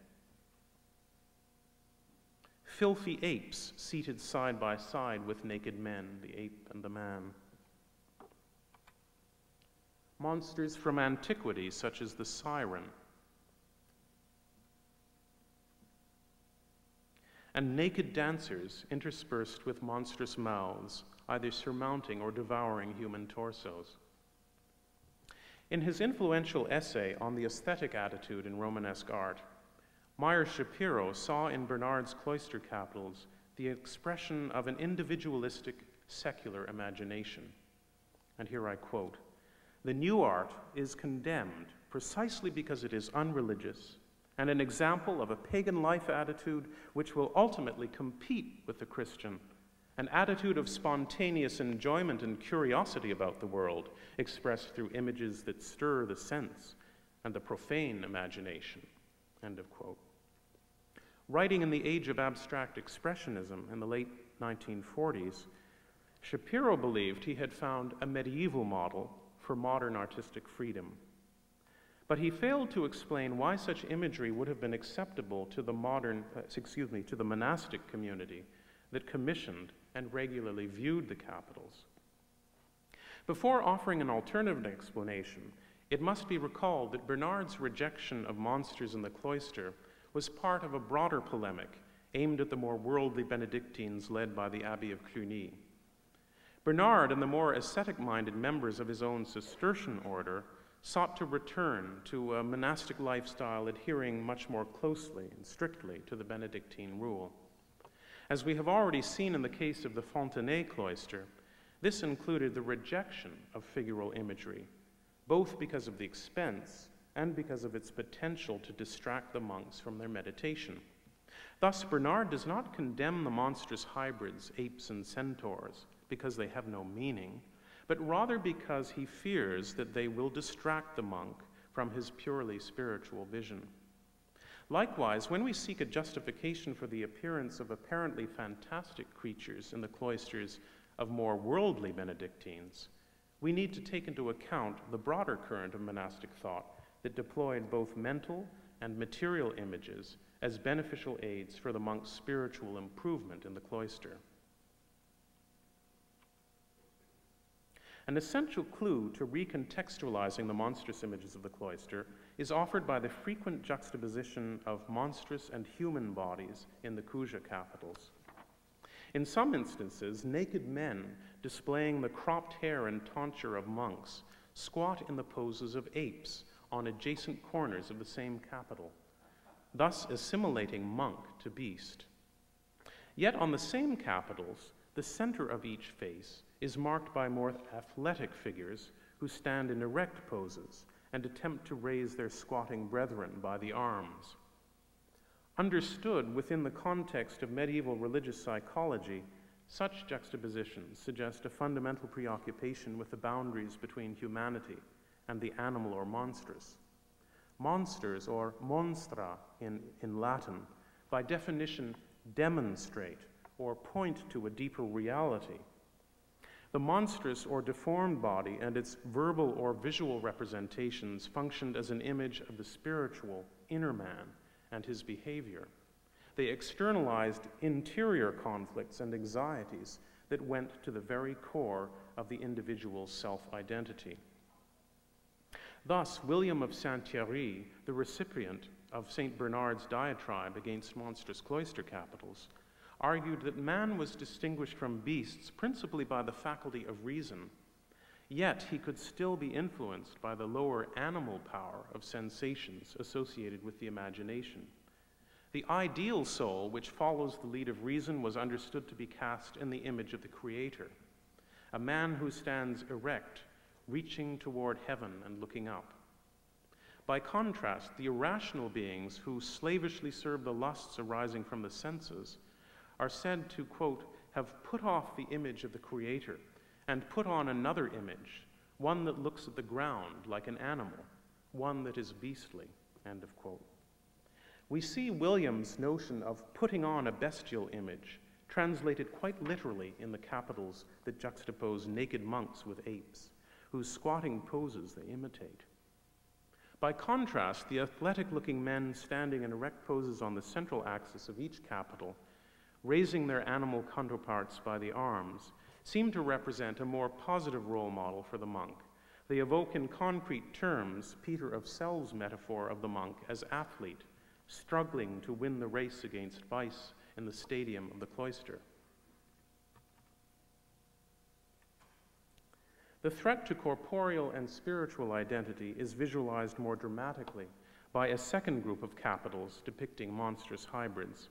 Speaker 3: Filthy apes seated side by side with naked men, the ape and the man. Monsters from antiquity, such as the siren. And naked dancers interspersed with monstrous mouths, either surmounting or devouring human torsos. In his influential essay on the aesthetic attitude in Romanesque art, Meyer Schapiro saw in Bernard's cloister capitals the expression of an individualistic secular imagination. And here I quote The new art is condemned precisely because it is unreligious and an example of a pagan life attitude which will ultimately compete with the Christian an attitude of spontaneous enjoyment and curiosity about the world, expressed through images that stir the sense and the profane imagination. End of quote. Writing in the age of abstract expressionism in the late 1940s, Schapiro believed he had found a medieval model for modern artistic freedom. But he failed to explain why such imagery would have been acceptable to the modern, uh, excuse me, to the monastic community that commissioned and regularly viewed the capitals. Before offering an alternative explanation, it must be recalled that Bernard's rejection of monsters in the cloister was part of a broader polemic aimed at the more worldly Benedictines led by the Abbey of Cluny. Bernard and the more ascetic minded members of his own Cistercian order sought to return to a monastic lifestyle adhering much more closely and strictly to the Benedictine rule. As we have already seen in the case of the Fontenay cloister, this included the rejection of figural imagery, both because of the expense and because of its potential to distract the monks from their meditation. Thus, Bernard does not condemn the monstrous hybrids, apes and centaurs, because they have no meaning, but rather because he fears that they will distract the monk from his purely spiritual vision. Likewise, when we seek a justification for the appearance of apparently fantastic creatures in the cloisters of more worldly Benedictines, we need to take into account the broader current of monastic thought that deployed both mental and material images as beneficial aids for the monk's spiritual improvement in the cloister. An essential clue to recontextualizing the monstrous images of the cloister is offered by the frequent juxtaposition of monstrous and human bodies in the Cuxa capitals. In some instances, naked men displaying the cropped hair and tonsure of monks squat in the poses of apes on adjacent corners of the same capital, thus assimilating monk to beast. Yet on the same capitals, the center of each face is marked by more athletic figures who stand in erect poses and attempt to raise their squatting brethren by the arms. Understood within the context of medieval religious psychology, such juxtapositions suggest a fundamental preoccupation with the boundaries between humanity and the animal or monstrous. Monsters, or monstra in, in Latin, by definition demonstrate or point to a deeper reality the monstrous or deformed body and its verbal or visual representations functioned as an image of the spiritual inner man and his behavior. They externalized interior conflicts and anxieties that went to the very core of the individual's self identity. Thus, William of Saint Thierry, the recipient of St. Bernard's diatribe against monstrous cloister capitals, argued that man was distinguished from beasts principally by the faculty of reason, yet he could still be influenced by the lower animal power of sensations associated with the imagination. The ideal soul, which follows the lead of reason, was understood to be cast in the image of the Creator, a man who stands erect, reaching toward heaven and looking up. By contrast, the irrational beings who slavishly serve the lusts arising from the senses are said to, quote, have put off the image of the Creator and put on another image, one that looks at the ground like an animal, one that is beastly, end of quote. We see William's notion of putting on a bestial image translated quite literally in the capitals that juxtapose naked monks with apes, whose squatting poses they imitate. By contrast, the athletic looking men standing in erect poses on the central axis of each capital, raising their animal counterparts by the arms, seem to represent a more positive role model for the monk. They evoke in concrete terms Peter of Celle's metaphor of the monk as athlete, struggling to win the race against vice in the stadium of the cloister. The threat to corporeal and spiritual identity is visualized more dramatically by a second group of capitals depicting monstrous hybrids.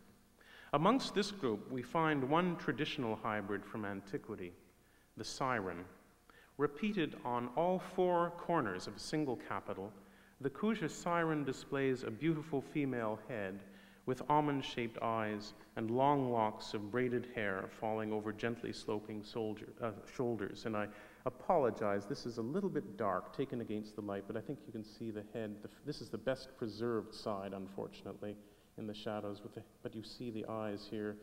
Speaker 3: Amongst this group, we find one traditional hybrid from antiquity, the siren. Repeated on all four corners of a single capital, the Cuxa siren displays a beautiful female head with almond shaped eyes and long locks of braided hair falling over gently sloping soldier, uh, shoulders. And I apologize, this is a little bit dark, taken against the light, but I think you can see the head. The, this is the best preserved side, unfortunately, in the shadows, the, but you see the eyes here,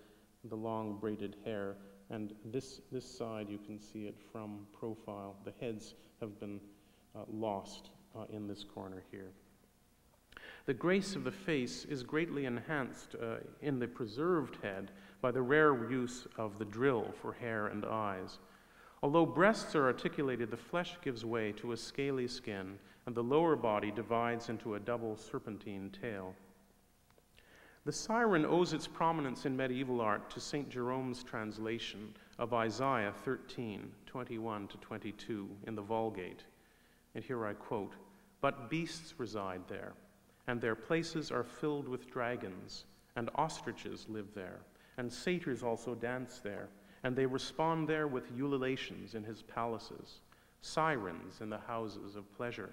Speaker 3: the long braided hair. And this, this side, you can see it from profile. The heads have been uh, lost uh, in this corner here. The grace of the face is greatly enhanced uh, in the preserved head by the rare use of the drill for hair and eyes. Although breasts are articulated, the flesh gives way to a scaly skin, and the lower body divides into a double serpentine tail. The siren owes its prominence in medieval art to St. Jerome's translation of Isaiah 13, 21 to 22 in the Vulgate. And here I quote But beasts reside there and their places are filled with dragons, and ostriches live there, and satyrs also dance there, and they respond there with ululations in his palaces, sirens in the houses of pleasure.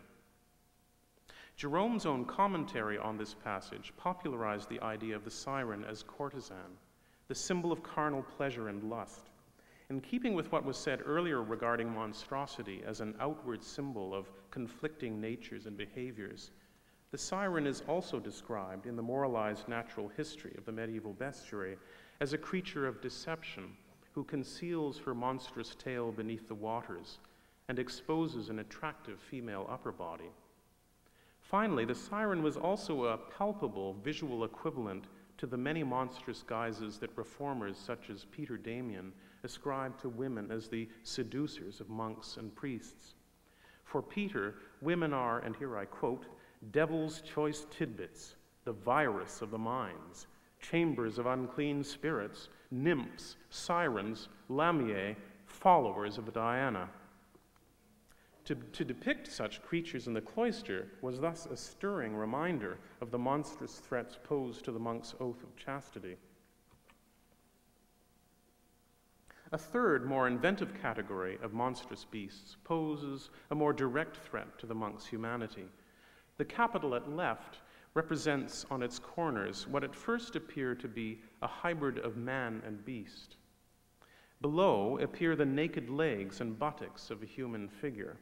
Speaker 3: Jerome's own commentary on this passage popularized the idea of the siren as courtesan, the symbol of carnal pleasure and lust. In keeping with what was said earlier regarding monstrosity as an outward symbol of conflicting natures and behaviors, the siren is also described in the moralized natural history of the medieval bestiary as a creature of deception who conceals her monstrous tail beneath the waters and exposes an attractive female upper body. Finally, the siren was also a palpable visual equivalent to the many monstrous guises that reformers such as Peter Damian ascribed to women as the seducers of monks and priests. For Peter, women are, and here I quote, devil's choice tidbits, the virus of the minds, chambers of unclean spirits, nymphs, sirens, lamiae, followers of Diana. To, to, depict such creatures in the cloister was thus a stirring reminder of the monstrous threats posed to the monk's oath of chastity. A third, more inventive category of monstrous beasts poses a more direct threat to the monk's humanity. The capital at left represents on its corners what at first appear to be a hybrid of man and beast. Below appear the naked legs and buttocks of a human figure,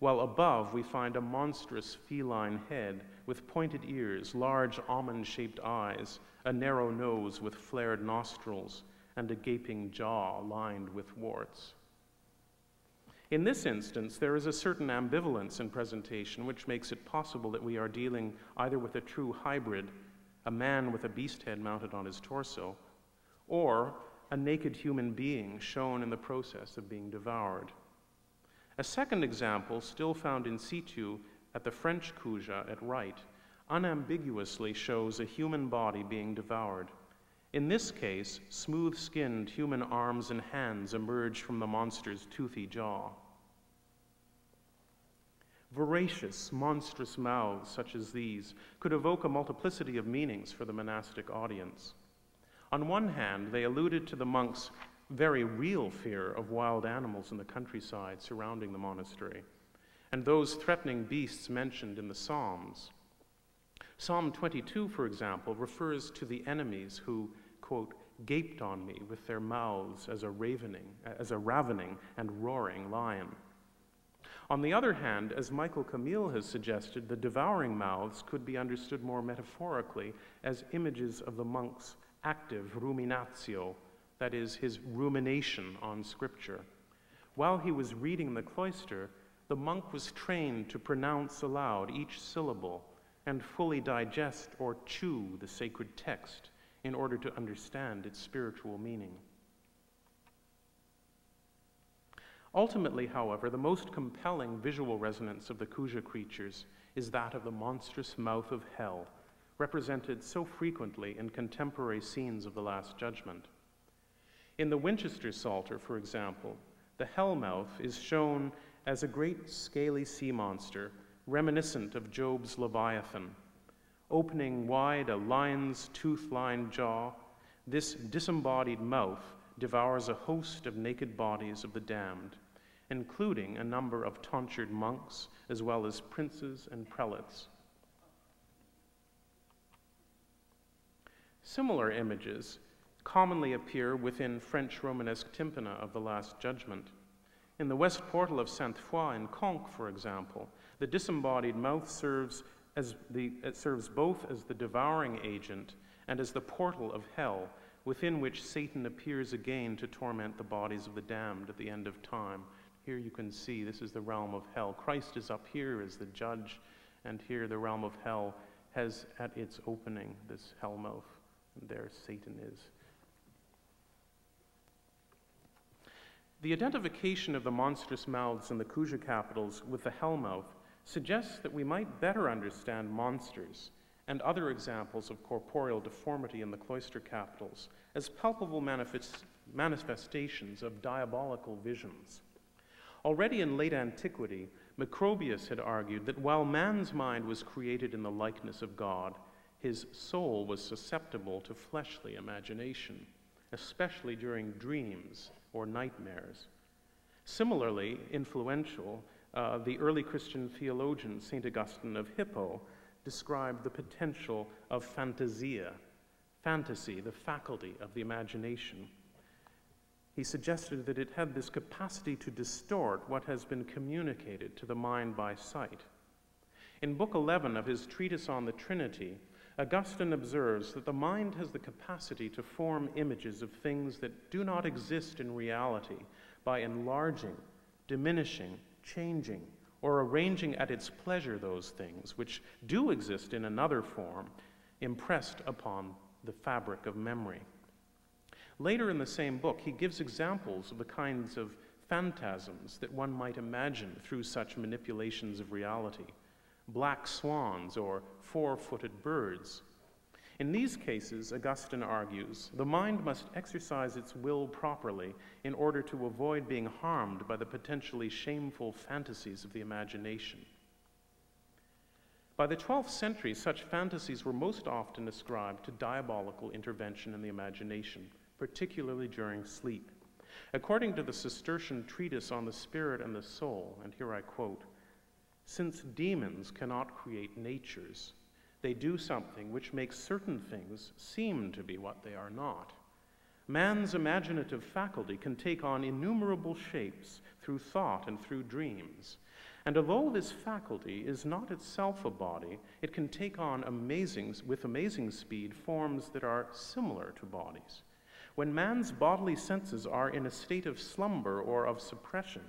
Speaker 3: while above we find a monstrous feline head with pointed ears, large almond shaped eyes, a narrow nose with flared nostrils, and a gaping jaw lined with warts. In this instance, there is a certain ambivalence in presentation which makes it possible that we are dealing either with a true hybrid, a man with a beast head mounted on his torso, or a naked human being shown in the process of being devoured. A second example, still found in situ at the French Cuxa at right, unambiguously shows a human body being devoured. In this case, smooth skinned human arms and hands emerge from the monster's toothy jaw. Voracious, monstrous mouths such as these could evoke a multiplicity of meanings for the monastic audience. On one hand, they alluded to the monks' very real fear of wild animals in the countryside surrounding the monastery, and those threatening beasts mentioned in the Psalms. Psalm 22, for example, refers to the enemies who, quote, gaped on me with their mouths as a ravening, as a ravening and roaring lion. On the other hand, as Michael Camille has suggested, the devouring mouths could be understood more metaphorically as images of the monk's active ruminatio, that is, his rumination on Scripture. While he was reading the cloister, the monk was trained to pronounce aloud each syllable and fully digest or chew the sacred text in order to understand its spiritual meaning. Ultimately, however, the most compelling visual resonance of the Cuxa creatures is that of the monstrous mouth of hell, represented so frequently in contemporary scenes of the Last Judgment. In the Winchester Psalter, for example, the hellmouth is shown as a great scaly sea monster reminiscent of Job's Leviathan. Opening wide a lion's tooth lined jaw, this disembodied mouth devours a host of naked bodies of the damned, including a number of tonsured monks, as well as princes and prelates. Similar images commonly appear within French Romanesque tympana of the Last Judgment. In the west portal of Sainte Foy in Conques, for example, the disembodied mouth serves, as the, it serves both as the devouring agent and as the portal of hell within which Satan appears again to torment the bodies of the damned at the end of time. Here you can see this is the realm of hell. Christ is up here as the judge, and here the realm of hell has at its opening this hell mouth, and there Satan is. The identification of the monstrous mouths in the Cuxa capitals with the hell mouth suggests that we might better understand monsters and other examples of corporeal deformity in the cloister capitals as palpable manifest- manifestations of diabolical visions. Already in late antiquity, Macrobius had argued that while man's mind was created in the likeness of God, his soul was susceptible to fleshly imagination, especially during dreams or nightmares. Similarly influential, uh, the early Christian theologian St. Augustine of Hippo described the potential of fantasia, fantasy, the faculty of the imagination. He suggested that it had this capacity to distort what has been communicated to the mind by sight. In Book 11 of his Treatise on the Trinity, Augustine observes that the mind has the capacity to form images of things that do not exist in reality by enlarging, diminishing, changing, or arranging at its pleasure those things which do exist in another form, impressed upon the fabric of memory. Later in the same book, he gives examples of the kinds of phantasms that one might imagine through such manipulations of reality black swans or four footed birds. In these cases, Augustine argues, the mind must exercise its will properly in order to avoid being harmed by the potentially shameful fantasies of the imagination. By the 12th century, such fantasies were most often ascribed to diabolical intervention in the imagination, particularly during sleep. According to the Cistercian treatise on the spirit and the soul, and here I quote, since demons cannot create natures, they do something which makes certain things seem to be what they are not. Man's imaginative faculty can take on innumerable shapes through thought and through dreams. And although this faculty is not itself a body, it can take on amazing, with amazing speed forms that are similar to bodies. When man's bodily senses are in a state of slumber or of suppression,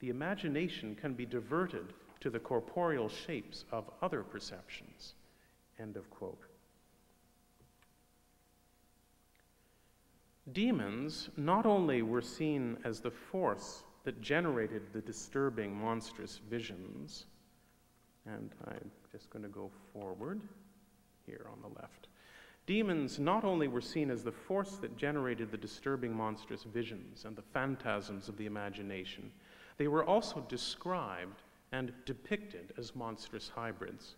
Speaker 3: the imagination can be diverted to the corporeal shapes of other perceptions. End of quote. Demons not only were seen as the force that generated the disturbing, monstrous visions, and I'm just going to go forward here on the left. Demons not only were seen as the force that generated the disturbing, monstrous visions and the phantasms of the imagination, they were also described and depicted as monstrous hybrids.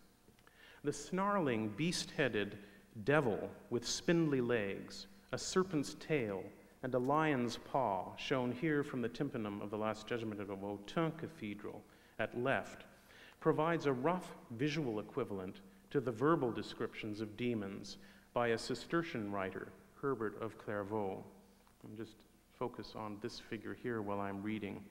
Speaker 3: The snarling, beast headed devil with spindly legs, a serpent's tail, and a lion's paw, shown here from the tympanum of the Last Judgment of Autun Cathedral at left, provides a rough visual equivalent to the verbal descriptions of demons by a Cistercian writer, Herbert of Clairvaux. I'm just focus on this figure here while I'm reading.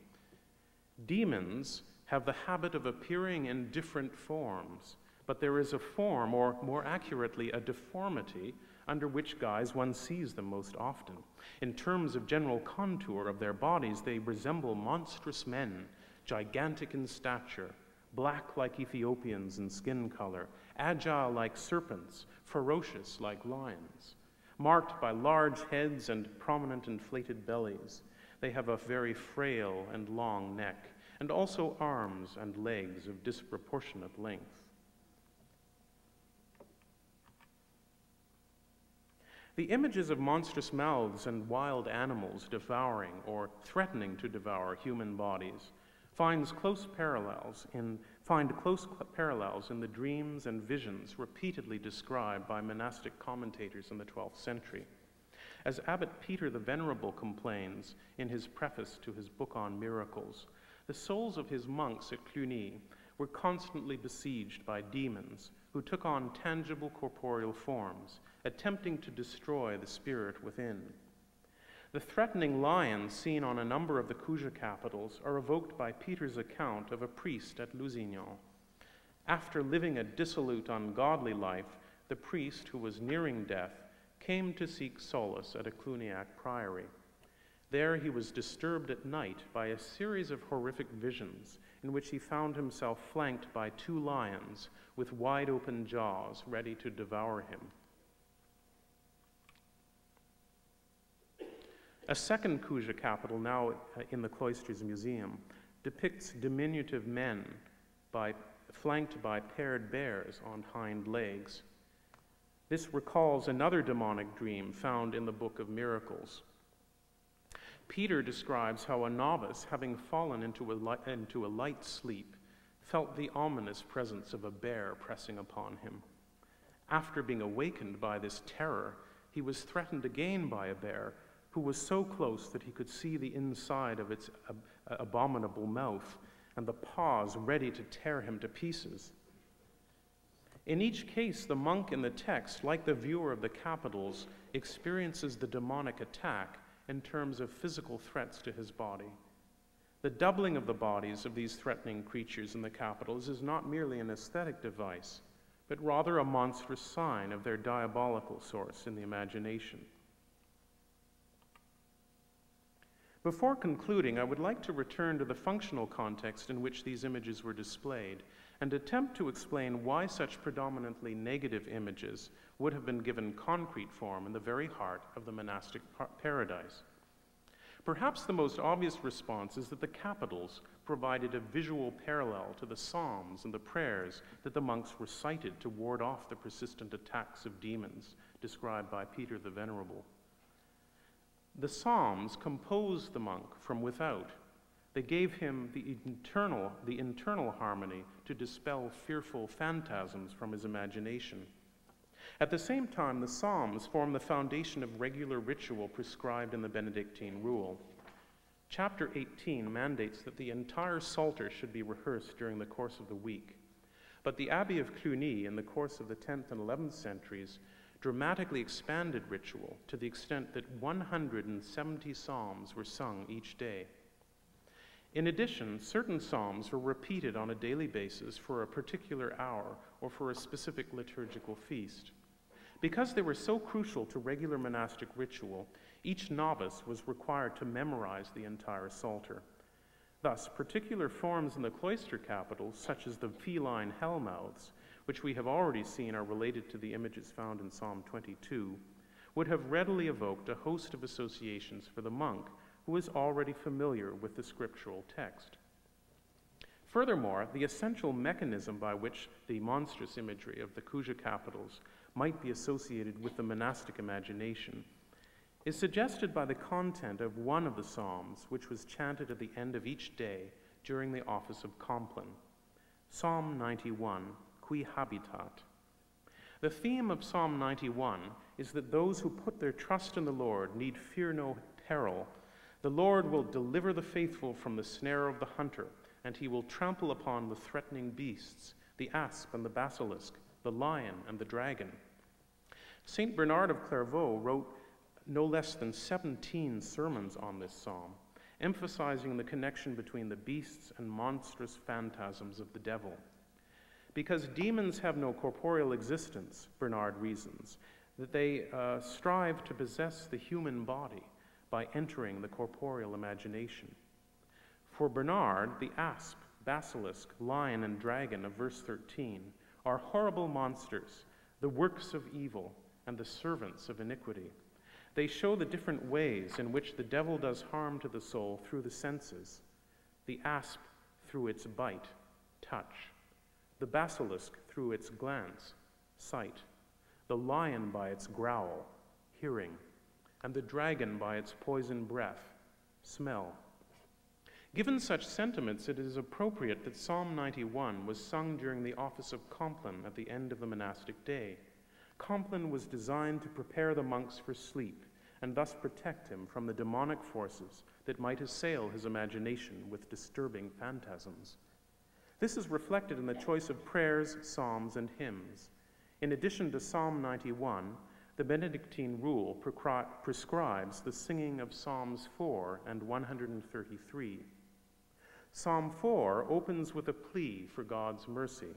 Speaker 3: Demons have the habit of appearing in different forms, but there is a form, or more accurately, a deformity, under which guise one sees them most often. In terms of general contour of their bodies, they resemble monstrous men, gigantic in stature, black like Ethiopians in skin color, agile like serpents, ferocious like lions. Marked by large heads and prominent inflated bellies, they have a very frail and long neck, and also arms and legs of disproportionate length. The images of monstrous mouths and wild animals devouring or threatening to devour human bodies finds close parallels in, find close parallels in the dreams and visions repeatedly described by monastic commentators in the 12th century. As Abbot Peter the Venerable complains in his preface to his book on miracles, the souls of his monks at Cluny were constantly besieged by demons who took on tangible corporeal forms attempting to destroy the spirit within. The threatening lions seen on a number of the Cuxa capitals are evoked by Peter's account of a priest at Lusignan. After living a dissolute, ungodly life, the priest, who was nearing death, came to seek solace at a Cluniac priory. There he was disturbed at night by a series of horrific visions in which he found himself flanked by two lions with wide open jaws ready to devour him. A second Cuxa capital, now uh, in the Cloisters Museum, depicts diminutive men by, flanked by paired bears on hind legs. This recalls another demonic dream found in the Book of Miracles. Peter describes how a novice, having fallen into a, light, into a light sleep, felt the ominous presence of a bear pressing upon him. After being awakened by this terror, he was threatened again by a bear who was so close that he could see the inside of its ab- abominable mouth and the paws ready to tear him to pieces. In each case, the monk in the text, like the viewer of the capitals, experiences the demonic attack in terms of physical threats to his body. The doubling of the bodies of these threatening creatures in the capitals is not merely an aesthetic device, but rather a monstrous sign of their diabolical source in the imagination. Before concluding, I would like to return to the functional context in which these images were displayed and attempt to explain why such predominantly negative images would have been given concrete form in the very heart of the monastic paradise. Perhaps the most obvious response is that the capitals provided a visual parallel to the psalms and the prayers that the monks recited to ward off the persistent attacks of demons described by Peter the Venerable. The Psalms composed the monk from without. They gave him the internal, the internal harmony to dispel fearful phantasms from his imagination. At the same time, the Psalms form the foundation of regular ritual prescribed in the Benedictine rule. Chapter 18 mandates that the entire Psalter should be rehearsed during the course of the week. But the Abbey of Cluny, in the course of the 10th and 11th centuries, dramatically expanded ritual to the extent that 170 psalms were sung each day. In addition, certain psalms were repeated on a daily basis for a particular hour or for a specific liturgical feast. Because they were so crucial to regular monastic ritual, each novice was required to memorize the entire Psalter. Thus, particular forms in the cloister capitals, such as the feline hellmouths, which we have already seen are related to the images found in Psalm 22, would have readily evoked a host of associations for the monk who is already familiar with the scriptural text. Furthermore, the essential mechanism by which the monstrous imagery of the Cuxa capitals might be associated with the monastic imagination is suggested by the content of one of the Psalms, which was chanted at the end of each day during the office of Compline. Psalm 91 qui habitat. The theme of Psalm 91 is that those who put their trust in the Lord need fear no peril. The Lord will deliver the faithful from the snare of the hunter, and he will trample upon the threatening beasts, the asp and the basilisk, the lion and the dragon. St. Bernard of Clairvaux wrote no less than 17 sermons on this psalm, emphasizing the connection between the beasts and monstrous phantasms of the devil. Because demons have no corporeal existence, Bernard reasons, that they uh, strive to possess the human body by entering the corporeal imagination. For Bernard, the asp, basilisk, lion, and dragon of verse 13 are horrible monsters, the works of evil, and the servants of iniquity. They show the different ways in which the devil does harm to the soul through the senses the asp through its bite, touch, the basilisk through its glance, sight, the lion by its growl, hearing, and the dragon by its poison breath, smell. Given such sentiments, it is appropriate that Psalm 91 was sung during the office of Compline at the end of the monastic day. Compline was designed to prepare the monks for sleep and thus protect him from the demonic forces that might assail his imagination with disturbing phantasms. This is reflected in the choice of prayers, psalms, and hymns. In addition to Psalm 91, the Benedictine rule prescribes the singing of Psalms 4 and 133. Psalm 4 opens with a plea for God's mercy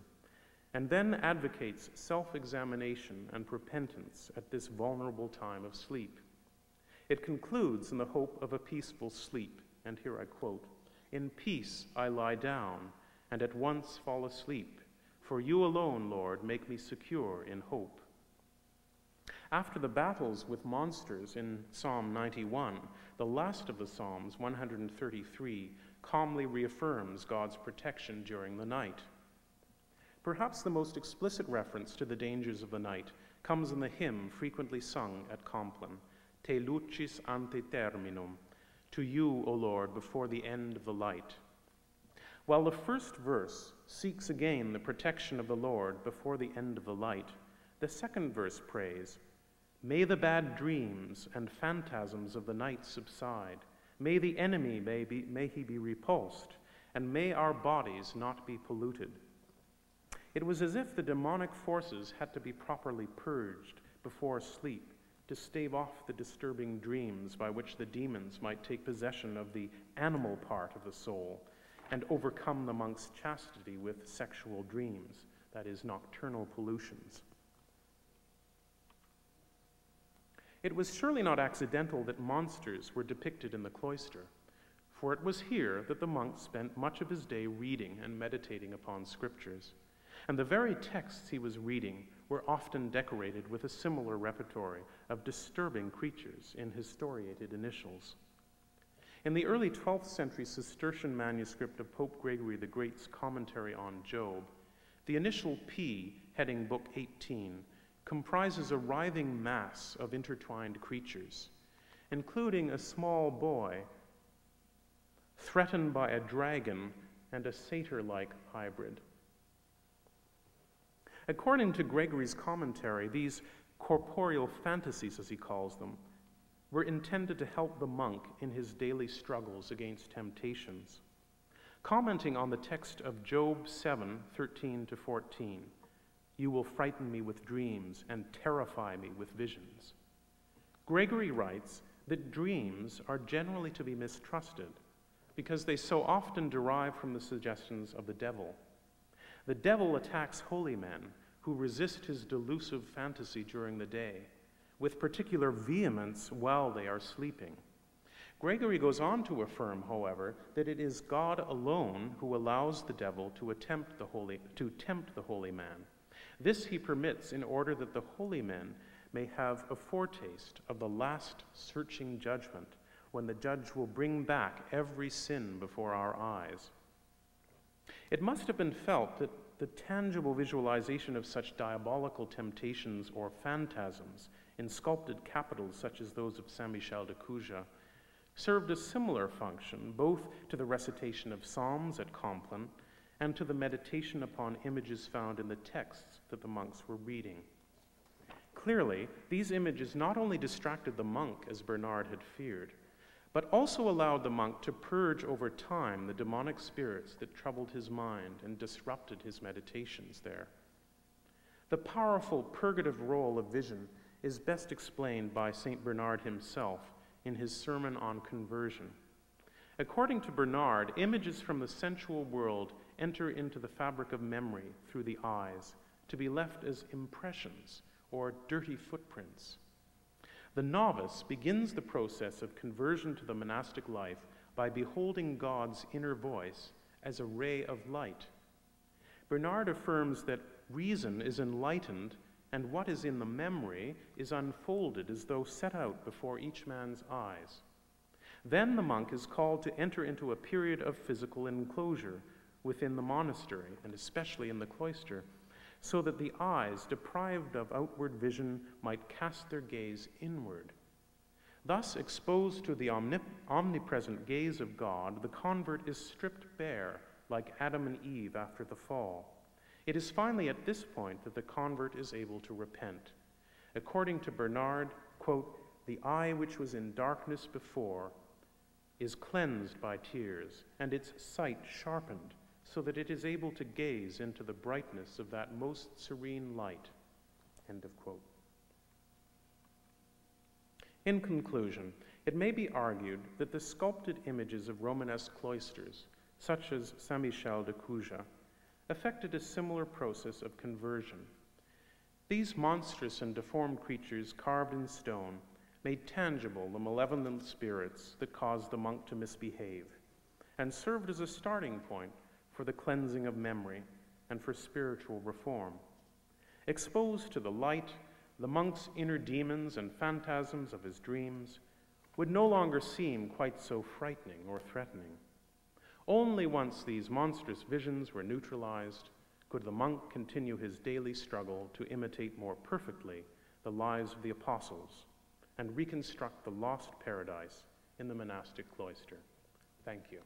Speaker 3: and then advocates self examination and repentance at this vulnerable time of sleep. It concludes in the hope of a peaceful sleep, and here I quote In peace I lie down, and at once fall asleep, for you alone, Lord, make me secure in hope. After the battles with monsters in Psalm 91, the last of the Psalms, 133, calmly reaffirms God's protection during the night. Perhaps the most explicit reference to the dangers of the night comes in the hymn frequently sung at Compline, Te lucis ante terminum, to you, O Lord, before the end of the light. While the first verse seeks again the protection of the Lord before the end of the light, the second verse prays, May the bad dreams and phantasms of the night subside. May the enemy may, be, may he be repulsed, and may our bodies not be polluted. It was as if the demonic forces had to be properly purged before sleep to stave off the disturbing dreams by which the demons might take possession of the animal part of the soul and overcome the monk's chastity with sexual dreams, that is, nocturnal pollutions. It was surely not accidental that monsters were depicted in the cloister, for it was here that the monk spent much of his day reading and meditating upon scriptures. And the very texts he was reading were often decorated with a similar repertory of disturbing creatures in historiated initials. In the early 12th century Cistercian manuscript of Pope Gregory the Great's commentary on Job, the initial P, heading Book 18, comprises a writhing mass of intertwined creatures, including a small boy threatened by a dragon and a satyr like hybrid. According to Gregory's commentary, these corporeal fantasies, as he calls them, were intended to help the monk in his daily struggles against temptations. Commenting on the text of Job 7 13 to 14, you will frighten me with dreams and terrify me with visions. Gregory writes that dreams are generally to be mistrusted because they so often derive from the suggestions of the devil. The devil attacks holy men who resist his delusive fantasy during the day, with particular vehemence while they are sleeping. Gregory goes on to affirm, however, that it is God alone who allows the devil to attempt the holy, to tempt the holy man. This he permits in order that the holy men may have a foretaste of the last searching judgment when the judge will bring back every sin before our eyes. It must have been felt that the tangible visualization of such diabolical temptations or phantasms in sculpted capitals such as those of Saint Michel de Cuxa served a similar function both to the recitation of psalms at Compline and to the meditation upon images found in the texts that the monks were reading. Clearly, these images not only distracted the monk as Bernard had feared, but also allowed the monk to purge over time the demonic spirits that troubled his mind and disrupted his meditations there. The powerful purgative role of vision is best explained by St. Bernard himself in his Sermon on Conversion. According to Bernard, images from the sensual world enter into the fabric of memory through the eyes to be left as impressions or dirty footprints. The novice begins the process of conversion to the monastic life by beholding God's inner voice as a ray of light. Bernard affirms that reason is enlightened and what is in the memory is unfolded as though set out before each man's eyes. Then the monk is called to enter into a period of physical enclosure within the monastery, and especially in the cloister, so that the eyes, deprived of outward vision, might cast their gaze inward. Thus, exposed to the omnip- omnipresent gaze of God, the convert is stripped bare, like Adam and Eve after the fall. It is finally at this point that the convert is able to repent. According to Bernard, quote, the eye which was in darkness before is cleansed by tears, and its sight sharpened, so that it is able to gaze into the brightness of that most serene light. End of quote. In conclusion, it may be argued that the sculpted images of Romanesque cloisters, such as Saint Michel de Cuxa, affected a similar process of conversion. These monstrous and deformed creatures carved in stone made tangible the malevolent spirits that caused the monk to misbehave, and served as a starting point for the cleansing of memory and for spiritual reform. Exposed to the light, the monk's inner demons and phantasms of his dreams would no longer seem quite so frightening or threatening. Only once these monstrous visions were neutralized could the monk continue his daily struggle to imitate more perfectly the lives of the apostles and reconstruct the lost paradise in the monastic cloister. Thank you.